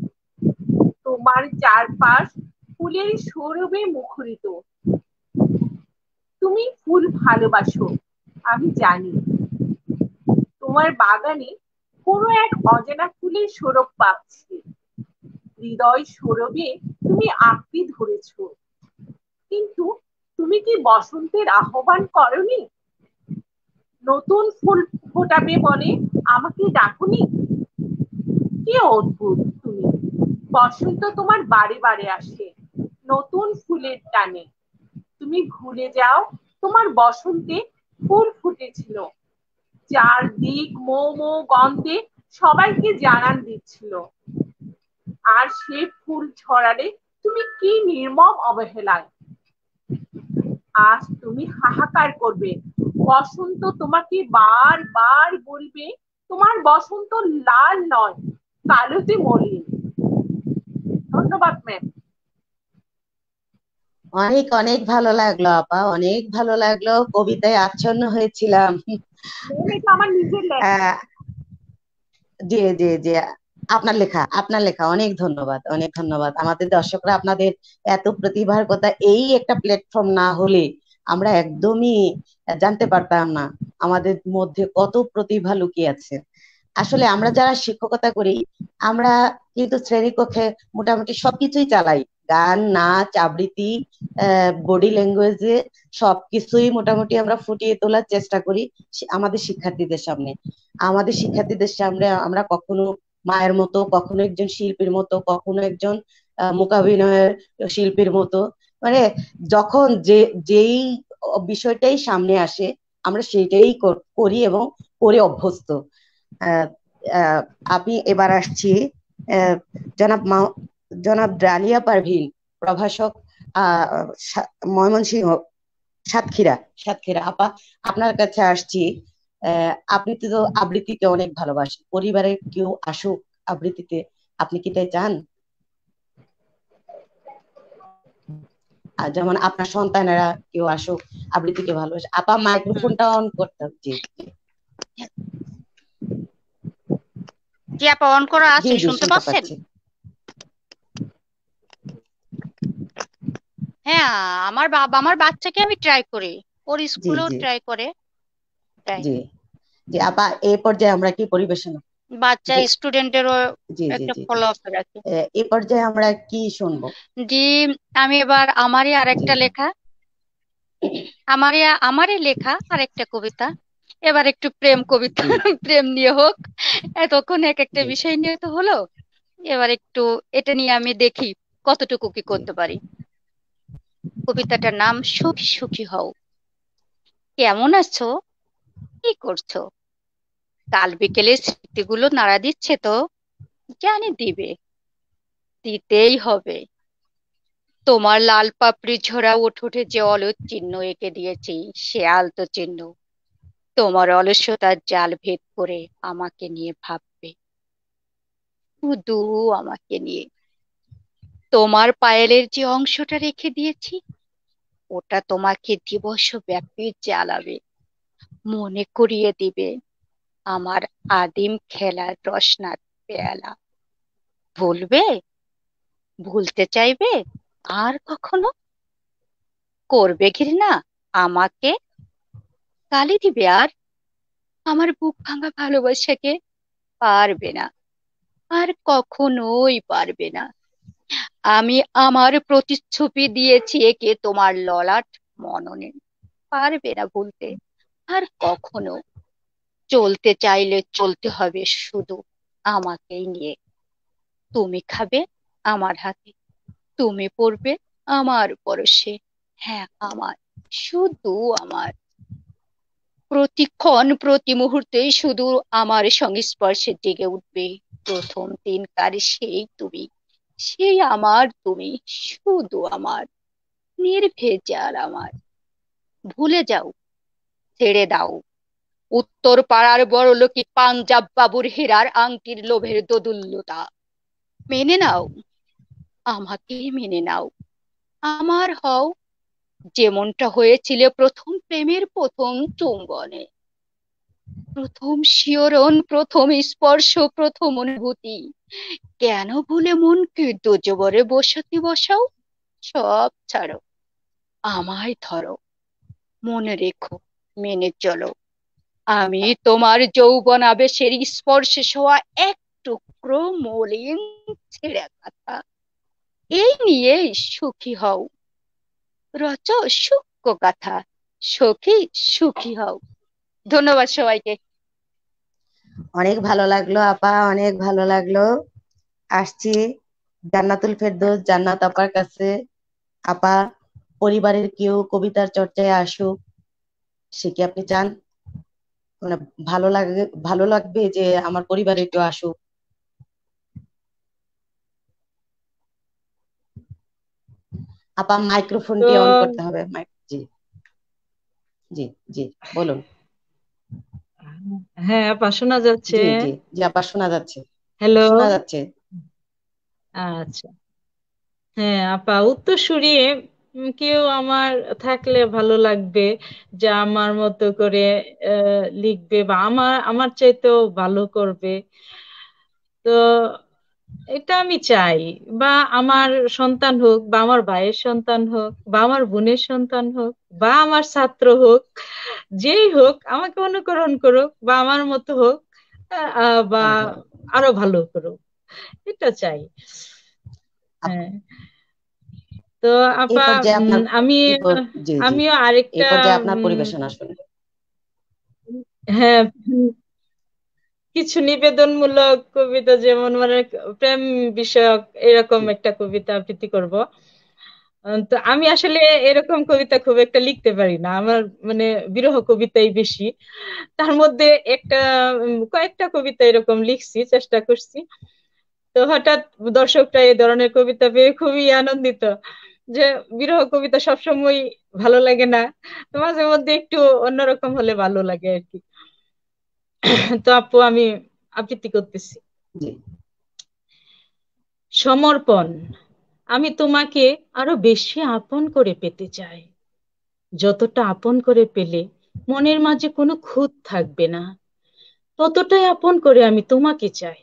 তোমার চারপাশ ফুলের সৌরভে মুখরিত। তুমি ফুল ভালোবাসো, আমি জানি। তোমার বাগানে কোনো এক অজানা ফুলের সৌরভ পাচ্ছি। হৃদয় সৌরভে তুমি আঁকড়ি ধরেছ। কিন্তু তুমি কি বসন্তের আহ্বান করনি? নতুন ফুল ফোটাবে বলে আমাকে ডাকুনি? কি অদ্ভুত তুমি। বসন্ত তোমার বারে বারে আসে, নতুন ফুলের টানে। তুমি ভুলে যাও, তোমার বসন্তে ফুল ফুটেছিল। চার দিক মো মো গন্ধে সবাইকে জানান দিচ্ছিল। আর সে ফুল ছড়ালে তুমি কি নির্মম অবহেলায়। আজ তুমি হাহাকার করবে। বসন্ত তোমাকে বার বার বলবে, তোমার বসন্ত লাল নয়, কালোতে মলিন। ধন্যবাদ ম্যাম অনেক অনেক ভালো লাগল আপা। অনেক ভালো লাগল। কবিতায় আচ্ছন্ন হয়েছিলাম। আমার নিজের জি জি জি। আপনার লেখা আপনার লেখা। অনেক ধন্যবাদ অনেক ধন্যবাদ। আমাদের দর্শকরা আপনাদের এত প্রতিভার কথা এই একটা প্ল্যাটফর্ম না হলে আমরা একদমই জানতে পারতাম না। আমাদের মধ্যে কত প্রতিভা লুকিয়ে আছে। আসলে আমরা যারা শিক্ষকতা করি, আমরা কিন্তু শ্রেণীকক্ষে মোটামুটি সবকিছুই চালাই। গান, নাচ, আবৃত্তি বডি ল্যাঙ্গুয়েজে সবকিছুই মোটামুটি আমরা ফুটিয়ে তোলার চেষ্টা করি আমাদের শিক্ষার্থীদের সামনে। আমাদের শিক্ষার্থীদের সামনে আমরা কখনো মায়ের মতো, কখনো একজন শিল্পীর মতো, কখনো একজন মূকাভিনয়ের শিল্পীর মতো। মানে যখন যে, যেই বিষয়টাই সামনে আসে, আমরা সেইটাই কর- এবং করে অভ্যস্ত। আমি এবার আসছি জনাব জনাব ডালিয়া পারভিন, প্রভাষক ময়মনসিংহ, সাতক্ষীরা সাতক্ষীরা। আপা, আপনার কাছে আসছি আপনি তো আবৃত্তিকে অনেক ভালোবাসেন। পরিবারের কেউ আসুক আবৃত্তিতে, আপনি কি তাই চান? যেমন আপনার সন্তানেরা কেউ আসুক আবৃত্তিকে ভালোবাসে। আপা মাইক্রোফোনটা অন করতে হবে। জি আপা অন করা আছে শুনতে পাচ্ছেন? হ্যাঁ আমার বাবা আমার বাচ্চাকে আমি ট্রাই করি। ওর স্কুলেও ট্রাই করে। জি। জি আপা এই পর্যায়ে আমরা কি পরিবেশন? বাচ্চা স্টুডেন্টেরও একটা ফলো আপ রাখি। এই পর্যায়ে আমরা কি শুনব? জি আমি এবার আমারই আরেকটা লেখা। আমারই আমারই লেখা আরেকটা কবিতা। এবার একটু প্রেম কবিতা প্রেম নিয়ে হোক। এতক্ষণ এক একটা বিষয় নিয়ে তো হলো। এবার একটু এটা নিয়ে আমি দেখি কতটুকু কি করতে পারি। কবিতাটার নাম সুখী সুখী হও। কেমন আছো? কি করছ? কাল বিকেলে স্মৃতিগুলো নাড়া দিচ্ছে তো। জানি দিবে। দিতেই হবে। তোমার লাল পাপড়ি ঝরা উঠোঠে যে অলস চিহ্ন এঁকে দিয়েছি। সে আলতো চিহ্ন। তোমার অলস্যতার জাল ভেদ করে আমাকে নিয়ে ভাববে। শুধু আমাকে নিয়ে। তোমার পায়েলের যে অংশটা রেখে দিয়েছি, ওটা তোমাকে দিবস ব্যাপী জ্বালাবে। মনে করিয়ে দিবে আমার আদিম খেলার রসনার পেয়ালা। ভুলবে? ভুলতে চাইবে? আর কখনো? করবে ঘৃণা আমাকে গালি দিবে আর? আমার বুক ভাঙা ভালোবাসাকে পারবে না। আর কখনোই পারবে না। আমি আমার প্রতিচ্ছবি দিয়েছি একে তোমার ললাট মননে। পারবে না ভুলতে। আর কখনো চলতে চাইলে চলতে হবে শুধু আমাকেই নিয়ে। তুমি খাবে আমার হাতে। তুমি পড়বে আমার পরশে। হ্যাঁ আমার। শুধু আমার। প্রতিক্ষণ প্রতি মুহূর্তেই শুধু আমার সংস্পর্শে জেগে উঠবে। প্রথম দিনকার সেই তুমি? সেই আমার তুমি, শুধু আমার। নির্ভেজাল আমার। ভুলে যাও, ছেড়ে দাও। উত্তর পাড়ার বড়লোকি পাঞ্জাব বাবুর হীরার আংটির লোভের দোদুল্যতা। মেনে নাও, আমাকে মেনে নাও। আমার হও যেমনটা হয়েছিল প্রথম প্রেমের প্রথম চুম্বনে। প্রথম শিওরণ, প্রথম স্পর্শ, প্রথম অনুভূতি। কেন ভুলে মনকে দোজবরে বসাতে বসাও? সব ছাড়ো। আমায় ধরো। মনে রেখো, মেনে চলো। আমি তোমার যৌবন আবেশের স্পর্শে শোয়া এক টুকরো মলিন ছেড়ে কথা। এই নিয়ে সুখী হও। রচ সূক্ষ্ম কথা, সখী সুখী হও। ধন্যবাদ সবাইকে। অনেক ভালো লাগল আপা, অনেক ভালো লাগল। আসছি জান্নাতুল ফেরদৌস, জান্নাত আপার কাছে। আপা, পরিবারের কেউ কবিতার চর্চায় আসুক, সে কি আপনি চান? মানে ভালো লাগে, ভালো লাগবে যে আমার পরিবারের কেউ আসুক? আপা মাইক্রোফোনটি অন করতে হবে। জি। জি জি বলুন। হ্যাঁ আপা শোনা যাচ্ছে? জি জি জি আপা শোনা যাচ্ছে। হ্যালো? শোনা যাচ্ছে। আচ্ছা। হ্যাঁ আপা উত্তরসূরি কেউ আমার থাকলে ভালো লাগবে যে আমার মতো করে লিখবে বা আমার আমার চাইতেও ভালো করবে। তো এটা আমি চাই। বা আমার সন্তান হোক বা আমার ভাইয়ের সন্তান হোক বা আমার বোনের সন্তান হোক বা আমার ছাত্র হোক যেই হোক আমাকে অনুকরণ করুক বা আমার মতো হোক বা আরও ভালো করুক। এটা চাই। হ্যাঁ। তো আপা আমি আমিও আরেকটা আপনার পরিবেশনা শুনি হ্যাঁ কিছু নিবেদনমূলক কবিতা যেমন মানে প্রেম বিষয়ক এরকম একটা কবিতা আবৃত্তি করব। তো আমি আসলে এরকম কবিতা খুব একটা লিখতে পারি না। আমার মানে বিরহ কবিতাই বেশি। তার মধ্যে একটা কয়েকটা কবিতা এরকম লিখছি চেষ্টা করছি। তো হঠাৎ দর্শকরা এই ধরনের কবিতা পেয়ে খুবই আনন্দিত যে বিরহ কবিতা সবসময় ভালো লাগে না। তো মাঝে মধ্যে একটু অন্যরকম হলে ভালো লাগে আর কি। তো আপু আমি আবৃত্তি করতেছি। সমর্পণ। আমি তোমাকে আরও বেশি আপন করে পেতে চাই। যতটা আপন করে পেলে মনের মাঝে কোনো খুঁত থাকবে না। ততটাই আপন করে আমি তোমাকে চাই।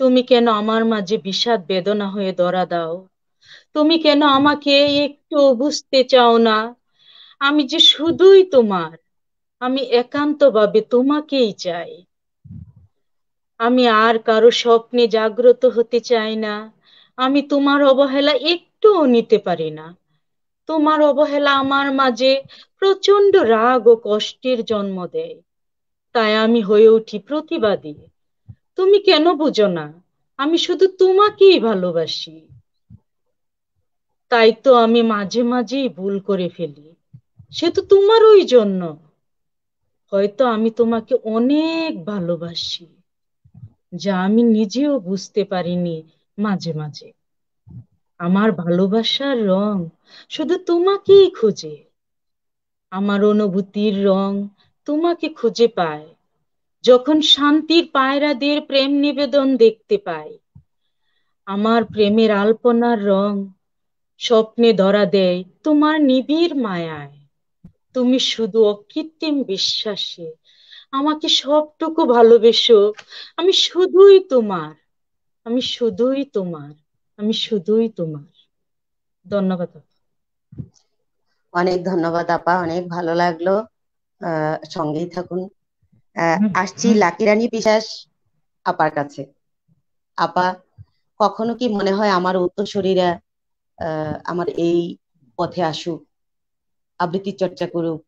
তুমি কেন আমার মাঝে বিষাদ বেদনা হয়ে দরা দাও? তুমি কেন আমাকে একটু বুঝতে চাও না? আমি যে শুধুই তোমার আমি একান্তভাবে তোমাকেই চাই। আমি আর কারও স্বপ্নে জাগ্রত হতে চাই না। আমি তোমার অবহেলা একটুও নিতে পারি না। তোমার অবহেলা আমার মাঝে প্রচণ্ড রাগ ও কষ্টের জন্ম দেয়। তাই আমি হয়ে উঠি প্রতিবাদী। তুমি কেন বুঝো না? আমি শুধু তোমাকেই ভালোবাসি। তাই তো আমি মাঝে মাঝেই ভুল করে ফেলি। সে তো তোমারই জন্য হয়তো আমি তোমাকে অনেক ভালোবাসি, যা আমি নিজেও বুঝতে পারিনি মাঝে মাঝে। আমার ভালোবাসার রং শুধু তোমাকেই খুঁজে। আমার অনুভূতির রং তোমাকে খুঁজে পায়, যখন শান্তির পায়রাদের প্রেম নিবেদন দেখতে পাই আমার প্রেমের আলপনার রং স্বপ্নে ধরা দেয় তোমার নিবিড় মায়ায়। তুমি শুধু অকৃত্রিম বিশ্বাসে। আমাকে সবটুকু ভালোবেসো। আমি শুধুই তোমার। আমি শুধুই তোমার। আমি শুধুই তোমার। ধন্যবাদ অনেক ধন্যবাদ আপা অনেক ভালো লাগল। আহ সঙ্গেই থাকুন। আসছি লাকিরানি বিশ্বাস আপার কাছে। আপা কখনো কি মনে হয় আমার উত্তরসূরিরা আমার এই পথে আসুক? আবৃত্তি চর্চা করুক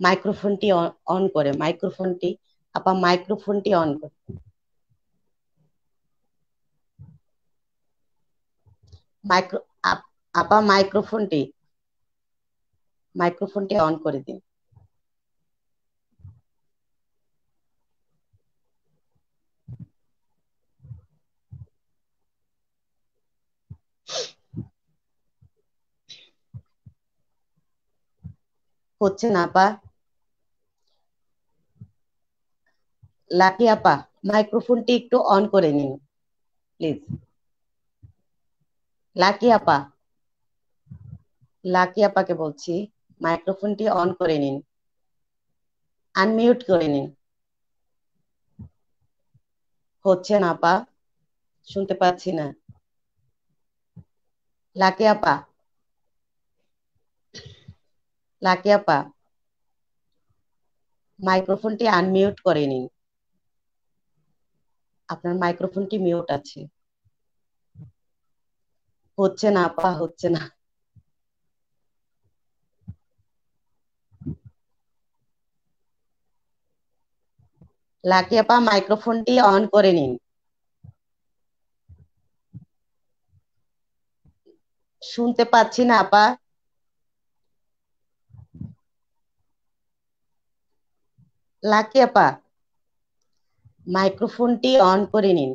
মাইক্রোফোনটি অন করে, মাইক্রোফোনটি, আপা মাইক্রোফোনটি অন করে। মাইক্রো আপা মাইক্রোফোনটি মাইক্রোফোনটি অন করে দিন। হচ্ছে না আপা লাকি আপা, মাইক্রোফোনটি একটু অন করে নিন প্লিজ লাকি আপা লাকি আপাকে বলছি, মাইক্রোফোনটি অন করে নিন আনমিউট করে নিন। হচ্ছে না, আপা, শুনতে পাচ্ছি না। লাকি আপা লাকি মাইক্রোফোনটি আনমিউট করে নিন। আপনার মাইক্রোফোনটি মিউট আছে। হচ্ছে না আপা, হচ্ছে না। লাকি মাইক্রোফোনটি অন করে নিন। শুনতে পাচ্ছি না আপা। লাকি আপা মাইক্রোফোনটি অন করে নিন।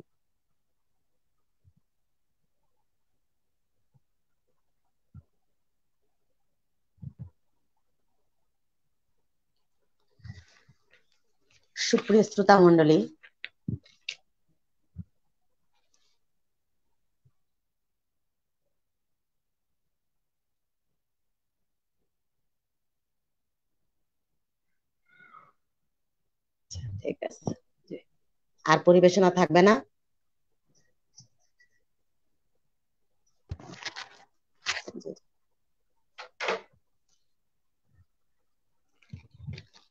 সুপ্রিয় শ্রোতা মন্ডলী ঠিক আছে। আর পরিবেশনা থাকবে না।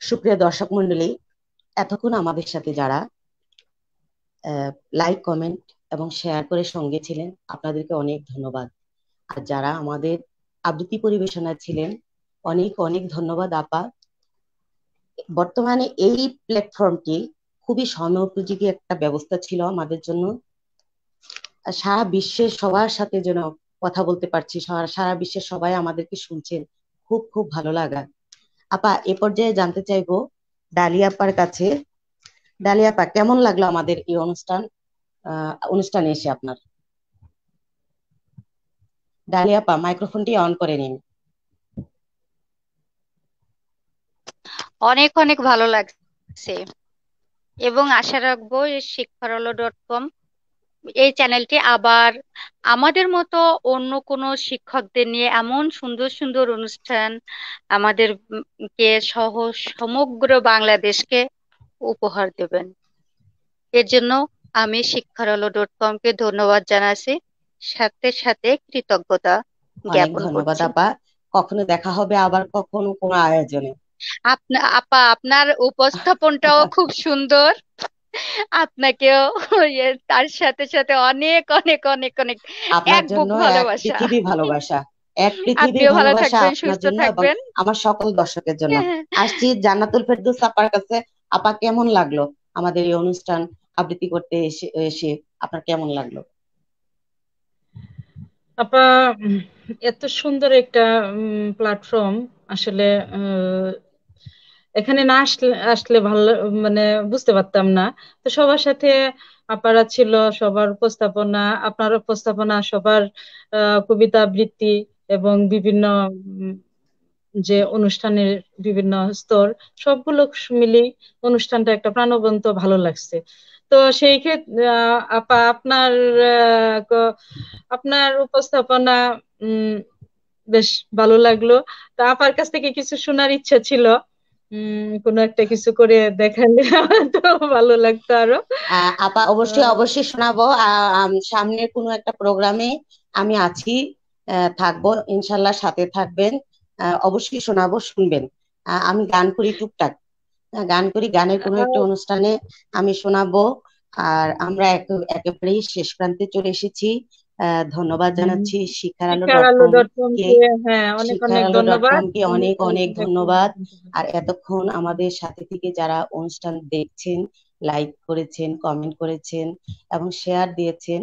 সুপ্রিয় দর্শক মন্ডলী এতক্ষণ আমাদের সাথে যারা লাইক কমেন্ট এবং শেয়ার করে সঙ্গে ছিলেন আপনাদেরকে অনেক ধন্যবাদ। আর যারা আমাদের আবৃত্তি পরিবেশনায় ছিলেন অনেক অনেক ধন্যবাদ আপা। বর্তমানে এই প্ল্যাটফর্মটি খুবই সময়োপযোগী একটা ব্যবস্থা ছিল আমাদের জন্য। সারা বিশ্বের সবার সাথে যেন কথা বলতে পারছি, সারা বিশ্বের সবাই আমাদেরকে শুনছেন। খুব খুব ভালো লাগা। আপা, এ পর্যায়ে জানতে চাইব ডালিয়াপার কাছে। ডালিয়াপা কেমন লাগল আমাদের এই অনুষ্ঠান? অনুষ্ঠানে এসে আপনার। ডালিয়াপা মাইক্রোফোনটি অন করে নিন। অনেক অনেক ভালো লাগছে। এবং আশা রাখব শিক্ষারলো ডট কম এই চ্যানেলটি আবার আমাদের মতো অন্য কোনো শিক্ষকদের নিয়ে এমন সুন্দর সুন্দর অনুষ্ঠান আমাদের কে সহ সমগ্র বাংলাদেশকে উপহার দেবেন। এর জন্য আমি শিক্ষারলো ডট কম কে ধন্যবাদ জানাচ্ছি। সাথে সাথে কৃতজ্ঞতা জ্ঞাপন ধন্যবাদ আপা। কখনো দেখা হবে আবার কখনো কোনো আয়োজনে। আপনা আপা আপনার উপস্থাপনটাও খুব সুন্দর। আপনাকেও তার সাথে সাথে অনেক অনেক অনেক অনেক আপনার জন্য পৃথিবী ভালোবাসা। এক পৃথিবী ভালোবাসা আপনার জন্য এবং আমার সকল দর্শকের জন্য। হ্যাঁ। আসছি জান্নাতুল ফেরদৌস আপার কাছে। আপা কেমন লাগল আমাদের এই অনুষ্ঠান আবৃত্তি করতে এসে এসে? আপনার কেমন লাগল? আপা এত সুন্দর একটা প্ল্যাটফর্ম আসলে এখানে না আসলে আসলে ভালো মানে বুঝতে পারতাম না। তো সবার সাথে আপারা ছিল, সবার উপস্থাপনা, আপনার উপস্থাপনা, সবার কবিতা আবৃত্তি এবং বিভিন্ন যে অনুষ্ঠানের বিভিন্ন স্তর, সবগুলো মিলেই অনুষ্ঠানটা একটা প্রাণবন্ত ভালো লাগছে। তো সেই ক্ষেত্রে আপা, আপনার আপনার উপস্থাপনা বেশ ভালো লাগল। তা আপার কাছ থেকে কিছু শোনার ইচ্ছা ছিল? কোনো একটা কিছু করে দেখালে তো ভালো লাগতো আরও। আপা অবশ্যই অবশ্যই শোনাবো। সামনের কোনো একটা প্রোগ্রামে আমি আছি থাকব ইনশাল্লাহ সাথে থাকবেন। অবশ্যই শোনাবো শুনবেন। আমি গান করি টুকটাক। গান করি গানের কোনো একটা অনুষ্ঠানে আমি শোনাবো। আর আমরা একেবারেই শেষ প্রান্তে চলে এসেছি। ধন্যবাদ জানাচ্ছি। শিক্ষার আলো ডট কম কে অনেক অনেক ধন্যবাদ। আর এতক্ষণ আমাদের সাথে থেকে যারা অনুষ্ঠান দেখছেন লাইক করেছেন কমেন্ট করেছেন এবং শেয়ার দিয়েছেন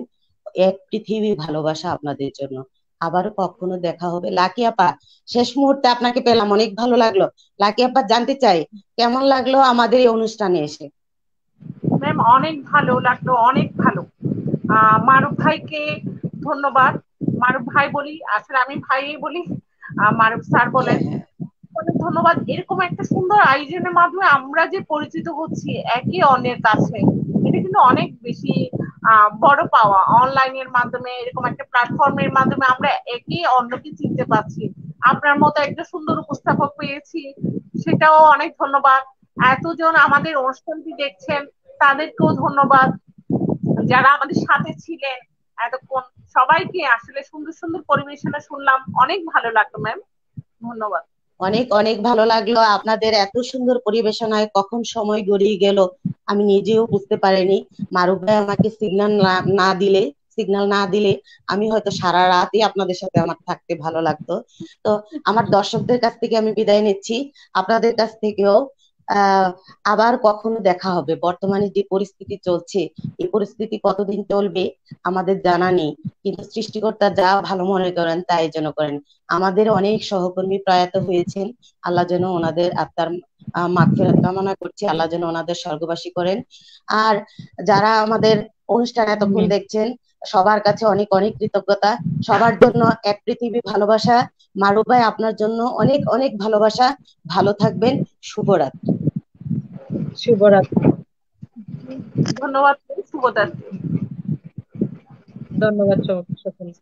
এক পৃথিবী ভালোবাসা আপনাদের জন্য। আবারও কখনো দেখা হবে। লাকি আপা শেষ মুহূর্তে আপনাকে পেলাম। অনেক ভালো লাগল। লাকি আপা জানতে চাই কেমন লাগল আমাদের এই অনুষ্ঠানে এসে? ম্যাম অনেক ভালো লাগল অনেক ভালো। মারুফ ভাইকে ধন্যবাদ। মারুফ ভাই বলি আসলে আমি ভাই বলি। মারুফ স্যার বলেন। অনেক ধন্যবাদ। এরকম একটা সুন্দর আয়োজনের মাধ্যমে আমরা যে পরিচিত হচ্ছি একে অন্যের কাছে এটা কিন্তু অনেক বেশি বড় পাওয়া। অনলাইনের মাধ্যমে এরকম একটা প্ল্যাটফর্মের মাধ্যমে আমরা একে অন্যকে চিনতে পারছি আপনার মতো একটা সুন্দর উপস্থাপক পেয়েছি। সেটাও অনেক ধন্যবাদ। এতজন আমাদের অনুষ্ঠানটি দেখছেন তাদেরকেও ধন্যবাদ। যারা আমাদের সাথে ছিলেন, এতক্ষণ সবাইকে আসলে সুন্দর সুন্দর পরিবেশনা শুনলাম। অনেক ভালো লাগল ম্যাম ধন্যবাদ। অনেক অনেক ভালো লাগল। আপনাদের এত সুন্দর পরিবেশনায় কখন সময় গড়িয়ে গেল, আমি নিজেও বুঝতে পারিনি। মারুফ ভাই আমাকে সিগন্যাল না দিলে সিগন্যাল না দিলে আমি হয়তো সারা রাতই আপনাদের সাথে আমার থাকতে ভালো লাগতো। তো আমার দর্শকদের কাছ থেকে আমি বিদায় নিচ্ছি। আপনাদের কাছ থেকেও আবার কখনো দেখা হবে। বর্তমানে যে পরিস্থিতি চলছে এই পরিস্থিতি কতদিন চলবে আমাদের জানা নেই। কিন্তু সৃষ্টিকর্তা যা ভালো মনে করেন তাই যেন করেন। আমাদের অনেক সহকর্মী প্রয়াত হয়েছেন। আল্লাহ যেন ওনাদের আত্মার মাগফিরাত কামনা করছি। আল্লাহ যেন ওনাদের স্বর্গবাসী করেন। আর যারা আমাদের অনুষ্ঠান এতক্ষণ দেখছেন সবার কাছে অনেক অনেক কৃতজ্ঞতা। সবার জন্য এক পৃথিবী ভালোবাসা। মারুফ ভাই আপনার জন্য অনেক অনেক ভালোবাসা। ভালো থাকবেন। শুভরাত্রি। শুভরাত্রি। ধন্যবাদ শুভরাত্রি। ধন্যবাদ সকলকে